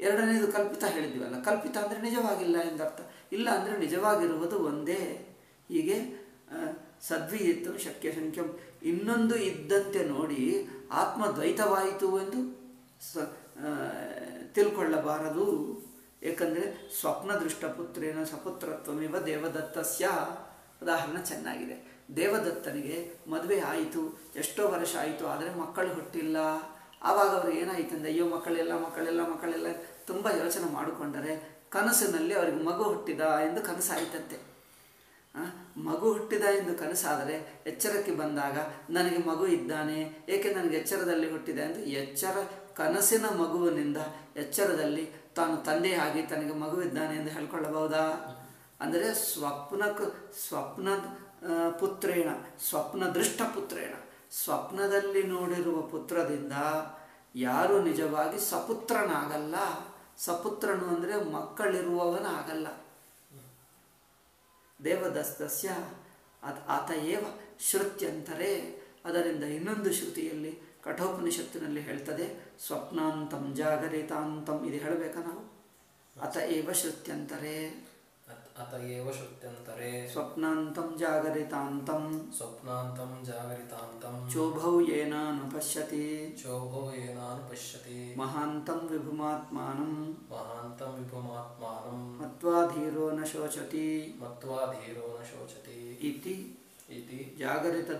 ಎರಡನೇದು ಕಲ್ಪಿತ ಹೇಳಿದ್ವಲ್ಲ ಕಲ್ಪಿತ ಅಂದರೆ ನಿಜವಾಗಿಲ್ಲ ಎಂದರ್ಥ. ಇಲ್ಲ ಅಂದರೆ ನಿಜವಾಗಿರುವುದು ಒಂದೇ. ಹೀಗೆ ಸದ್ವಿಯಿತ್ತು ಶಕ್ಯ ಸಂಖ್ಯಂ ಇನ್ನೊಂದು ಇದ್ದಂತೆ ನೋಡಿ ಆತ್ಮ ದ್ವೈತವಾಯಿತು ಎಂದು ಸ ತಿಳ್ಕೊಳ್ಳಬಾರದು. ಏಕೆಂದರೆ ಸ್ವಪ್ನ ದೃಷ್ಟಪುತ್ರೇನ ಸಪುತ್ರತ್ವಮಿವ ದೇವದತ್ತಸ್ಯ. ಉದಾಹರಣೆ ಚೆನ್ನಾಗಿದೆ. ದೇವದತ್ತನಿಗೆ ಮದುವೆ ಆಯಿತು, ಎಷ್ಟೋ ವರ್ಷ ಆಯಿತು, ಆದರೆ ಮಕ್ಕಳು ಹುಟ್ಟಿಲ್ಲ. ಆವಾಗ ಅವರು ಏನಾಯ್ತಂದ್ರೆ ಅಯ್ಯೋ ಮಕ್ಕಳೆಲ್ಲ ಮಕ್ಕಳೆಲ್ಲ ಮಕ್ಕಳೆಲ್ಲ ತುಂಬ ಯೋಚನೆ ಮಾಡಿಕೊಂಡರೆ ಕನಸಿನಲ್ಲಿ ಅವರಿಗೆ ಮಗು ಹುಟ್ಟಿದ ಎಂದು ಕನಸಾಯಿತಂತೆ. ಮಗು ಹುಟ್ಟಿದ ಎಂದು ಕನಸಾದರೆ ಎಚ್ಚರಕ್ಕೆ ಬಂದಾಗ ನನಗೆ ಮಗು ಇದ್ದಾನೆ, ಏಕೆ ನನಗೆ ಎಚ್ಚರದಲ್ಲಿ ಹುಟ್ಟಿದೆ ಎಂದು ಎಚ್ಚರ, ಕನಸಿನ ಮಗುವಿನಿಂದ ಎಚ್ಚರದಲ್ಲಿ ತಾನು ತಂದೆಯಾಗಿ ತನಗೆ ಮಗು ಇದ್ದಾನೆ ಎಂದು ಹೇಳ್ಕೊಳ್ಳಬಹುದಾ? ಅಂದರೆ ಸ್ವಪ್ನಕ್ಕೆ ಸ್ವಪ್ನ ಪುತ್ರೇಣ ಸ್ವಪ್ನ ದೃಷ್ಟ ಪುತ್ರೇಣ. ಸ್ವಪ್ನದಲ್ಲಿ ನೋಡಿರುವ ಪುತ್ರದಿಂದ ಯಾರು ನಿಜವಾಗಿ ಸಪುತ್ರನಾಗಲ್ಲ. ಸಪುತ್ರನು ಅಂದರೆ ಮಕ್ಕಳಿರುವವನಾಗಲ್ಲ. ದೇವದಸ್ತಸ್ಯ ಅದ್ ಆತ ಏವ ಶ್ರುತ್ಯಂತರೇ ಅದರಿಂದ ಇನ್ನೊಂದು ಶ್ರುತಿಯಲ್ಲಿ ಕಠೋಪನಿಷತ್ತಿನಲ್ಲಿ ಹೇಳ್ತದೆ, ಸ್ವಪ್ನಾಂತಂ ಜಾಗರಿತಾಂತಂ. ಇದು ಹೇಳಬೇಕಾ ನಾವು? ಅತ ಏವ ಶ್ರುತ್ಯಂತರೇ ಅತ್- ಅತ ಏವ ಶ್ರುತ್ಯಂತರೆ ಸ್ವಪ್ನಾಂತಂ ಜಾಗರಿತಾಂತಂ ಸ್ವಪ್ನಾಂತಂ ಜಾಗರಿತಾಂತಂ ಚೋಭೌ ಏನಾನು ಪಶ್ಯತಿ ಚೋಭೋ ಏನಾನು ಪಶ್ಯತಿ ಮಹಾಂತಂ ವಿಭುಮಾತ್ಮಾನಂ ಮಹಾಂತಂ ವಿಭುಮಾತ್ಮಾನಂ ಮತ್ವಾ ಧೀರೋ ನ ಶೋಚತಿ ಮತ್ವಾ ಧೀರೋ ನ ಶೋಚತಿ ಇತಿ ಇತಿ ಜಾಗರಿತ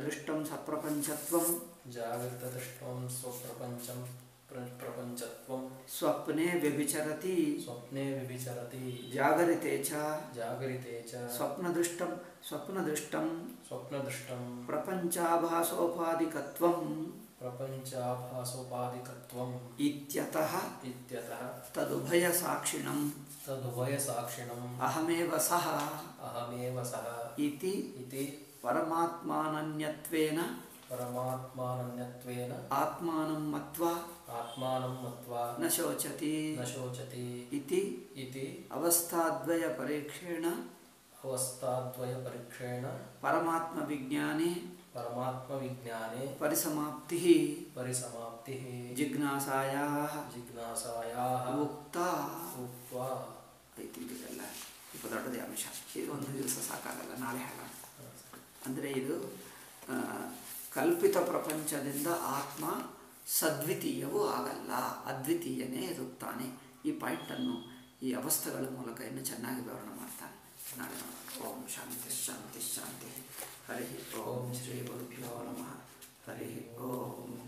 प्रपंचत्वं। स्वप्ने व्यभिचरति। स्वप्ने व्यभिचरति। जागरिते च। जागरिते च। स्वप्नदृष्टं स्वप्नदृष्टं। स्वप्नदृष्टं। प्रपञ्चाभासोपाधिकत्वं प्रपञ्चाभासोपाधिकत्वम् इत्यतः इत्यतः। तदुभयसाक्षिणं तदुभयसाक्षिणम्। अहमेव सः। अहमेव सः। इति इति। परमात्मानन्यत्वेन ಪರಮಾತ್ಮಾನನ್ಯತ್ವೇನ ಆತ್ಮಾನಂ ಮತ್ವಾ ಆತ್ಮಾನಂ ಮತ್ವಾ ನ ಶೋಚತಿ ನ ಶೋಚತಿ ಇತಿ ಇತಿ ಅವಸ್ಥಾದ್ವಯ ಪರೀಕ್ಷೇಣ ಅವಸ್ಥಾದ್ವಯ ಪರೀಕ್ಷೇಣ ಪರಮಾತ್ಮ ವಿಜ್ಞಾನೆ ಪರಮಾತ್ಮವಿಜ್ಞಾನೆ ಪರಿಸಮಾಪ್ತಿ ಪರಿಸಮಾಪ್ತಿ ಜಿಜ್ಞಾಸಾಯಾ ಜಿಜ್ಞಾಸಾಯ ಉಕ್ತ ಉಕ್ತ್ವಾ ಐತಿ ಇದೆಲ್ಲ ಸ್ವಲ್ಪ ದೊಡ್ಡದೇ ಅಂಶ ಇದು ಒಂದು ದಿವಸ ಸಾಕಾಗಲ್ಲ ನಾಳೆ ಹೇಳೋಣ ಅಂದರೆ ಇದು ಕಲ್ಪಿತ ಪ್ರಪಂಚದಿಂದ ಆತ್ಮ ಸದ್ವಿತೀಯವೂ ಆಗಲ್ಲ, ಅದ್ವಿತೀಯನೇ ಇರುತ್ತಾನೆ. ಈ ಪಾಯಿಂಟನ್ನು ಈ ಅವಸ್ಥೆಗಳ ಮೂಲಕ ಇನ್ನು ಚೆನ್ನಾಗಿ ವಿವರಣೆ ಮಾಡ್ತಾನೆ. ನಾಳೆ ಓಂ ಶಾಂತಿ ಶಾಂತಿ ಶಾಂತಿ. ಹರಿ ಓಂ ಶ್ರೀ ಗುರುಭ್ಯೋ ನಮಃ. ಹರಿ ಓಂ.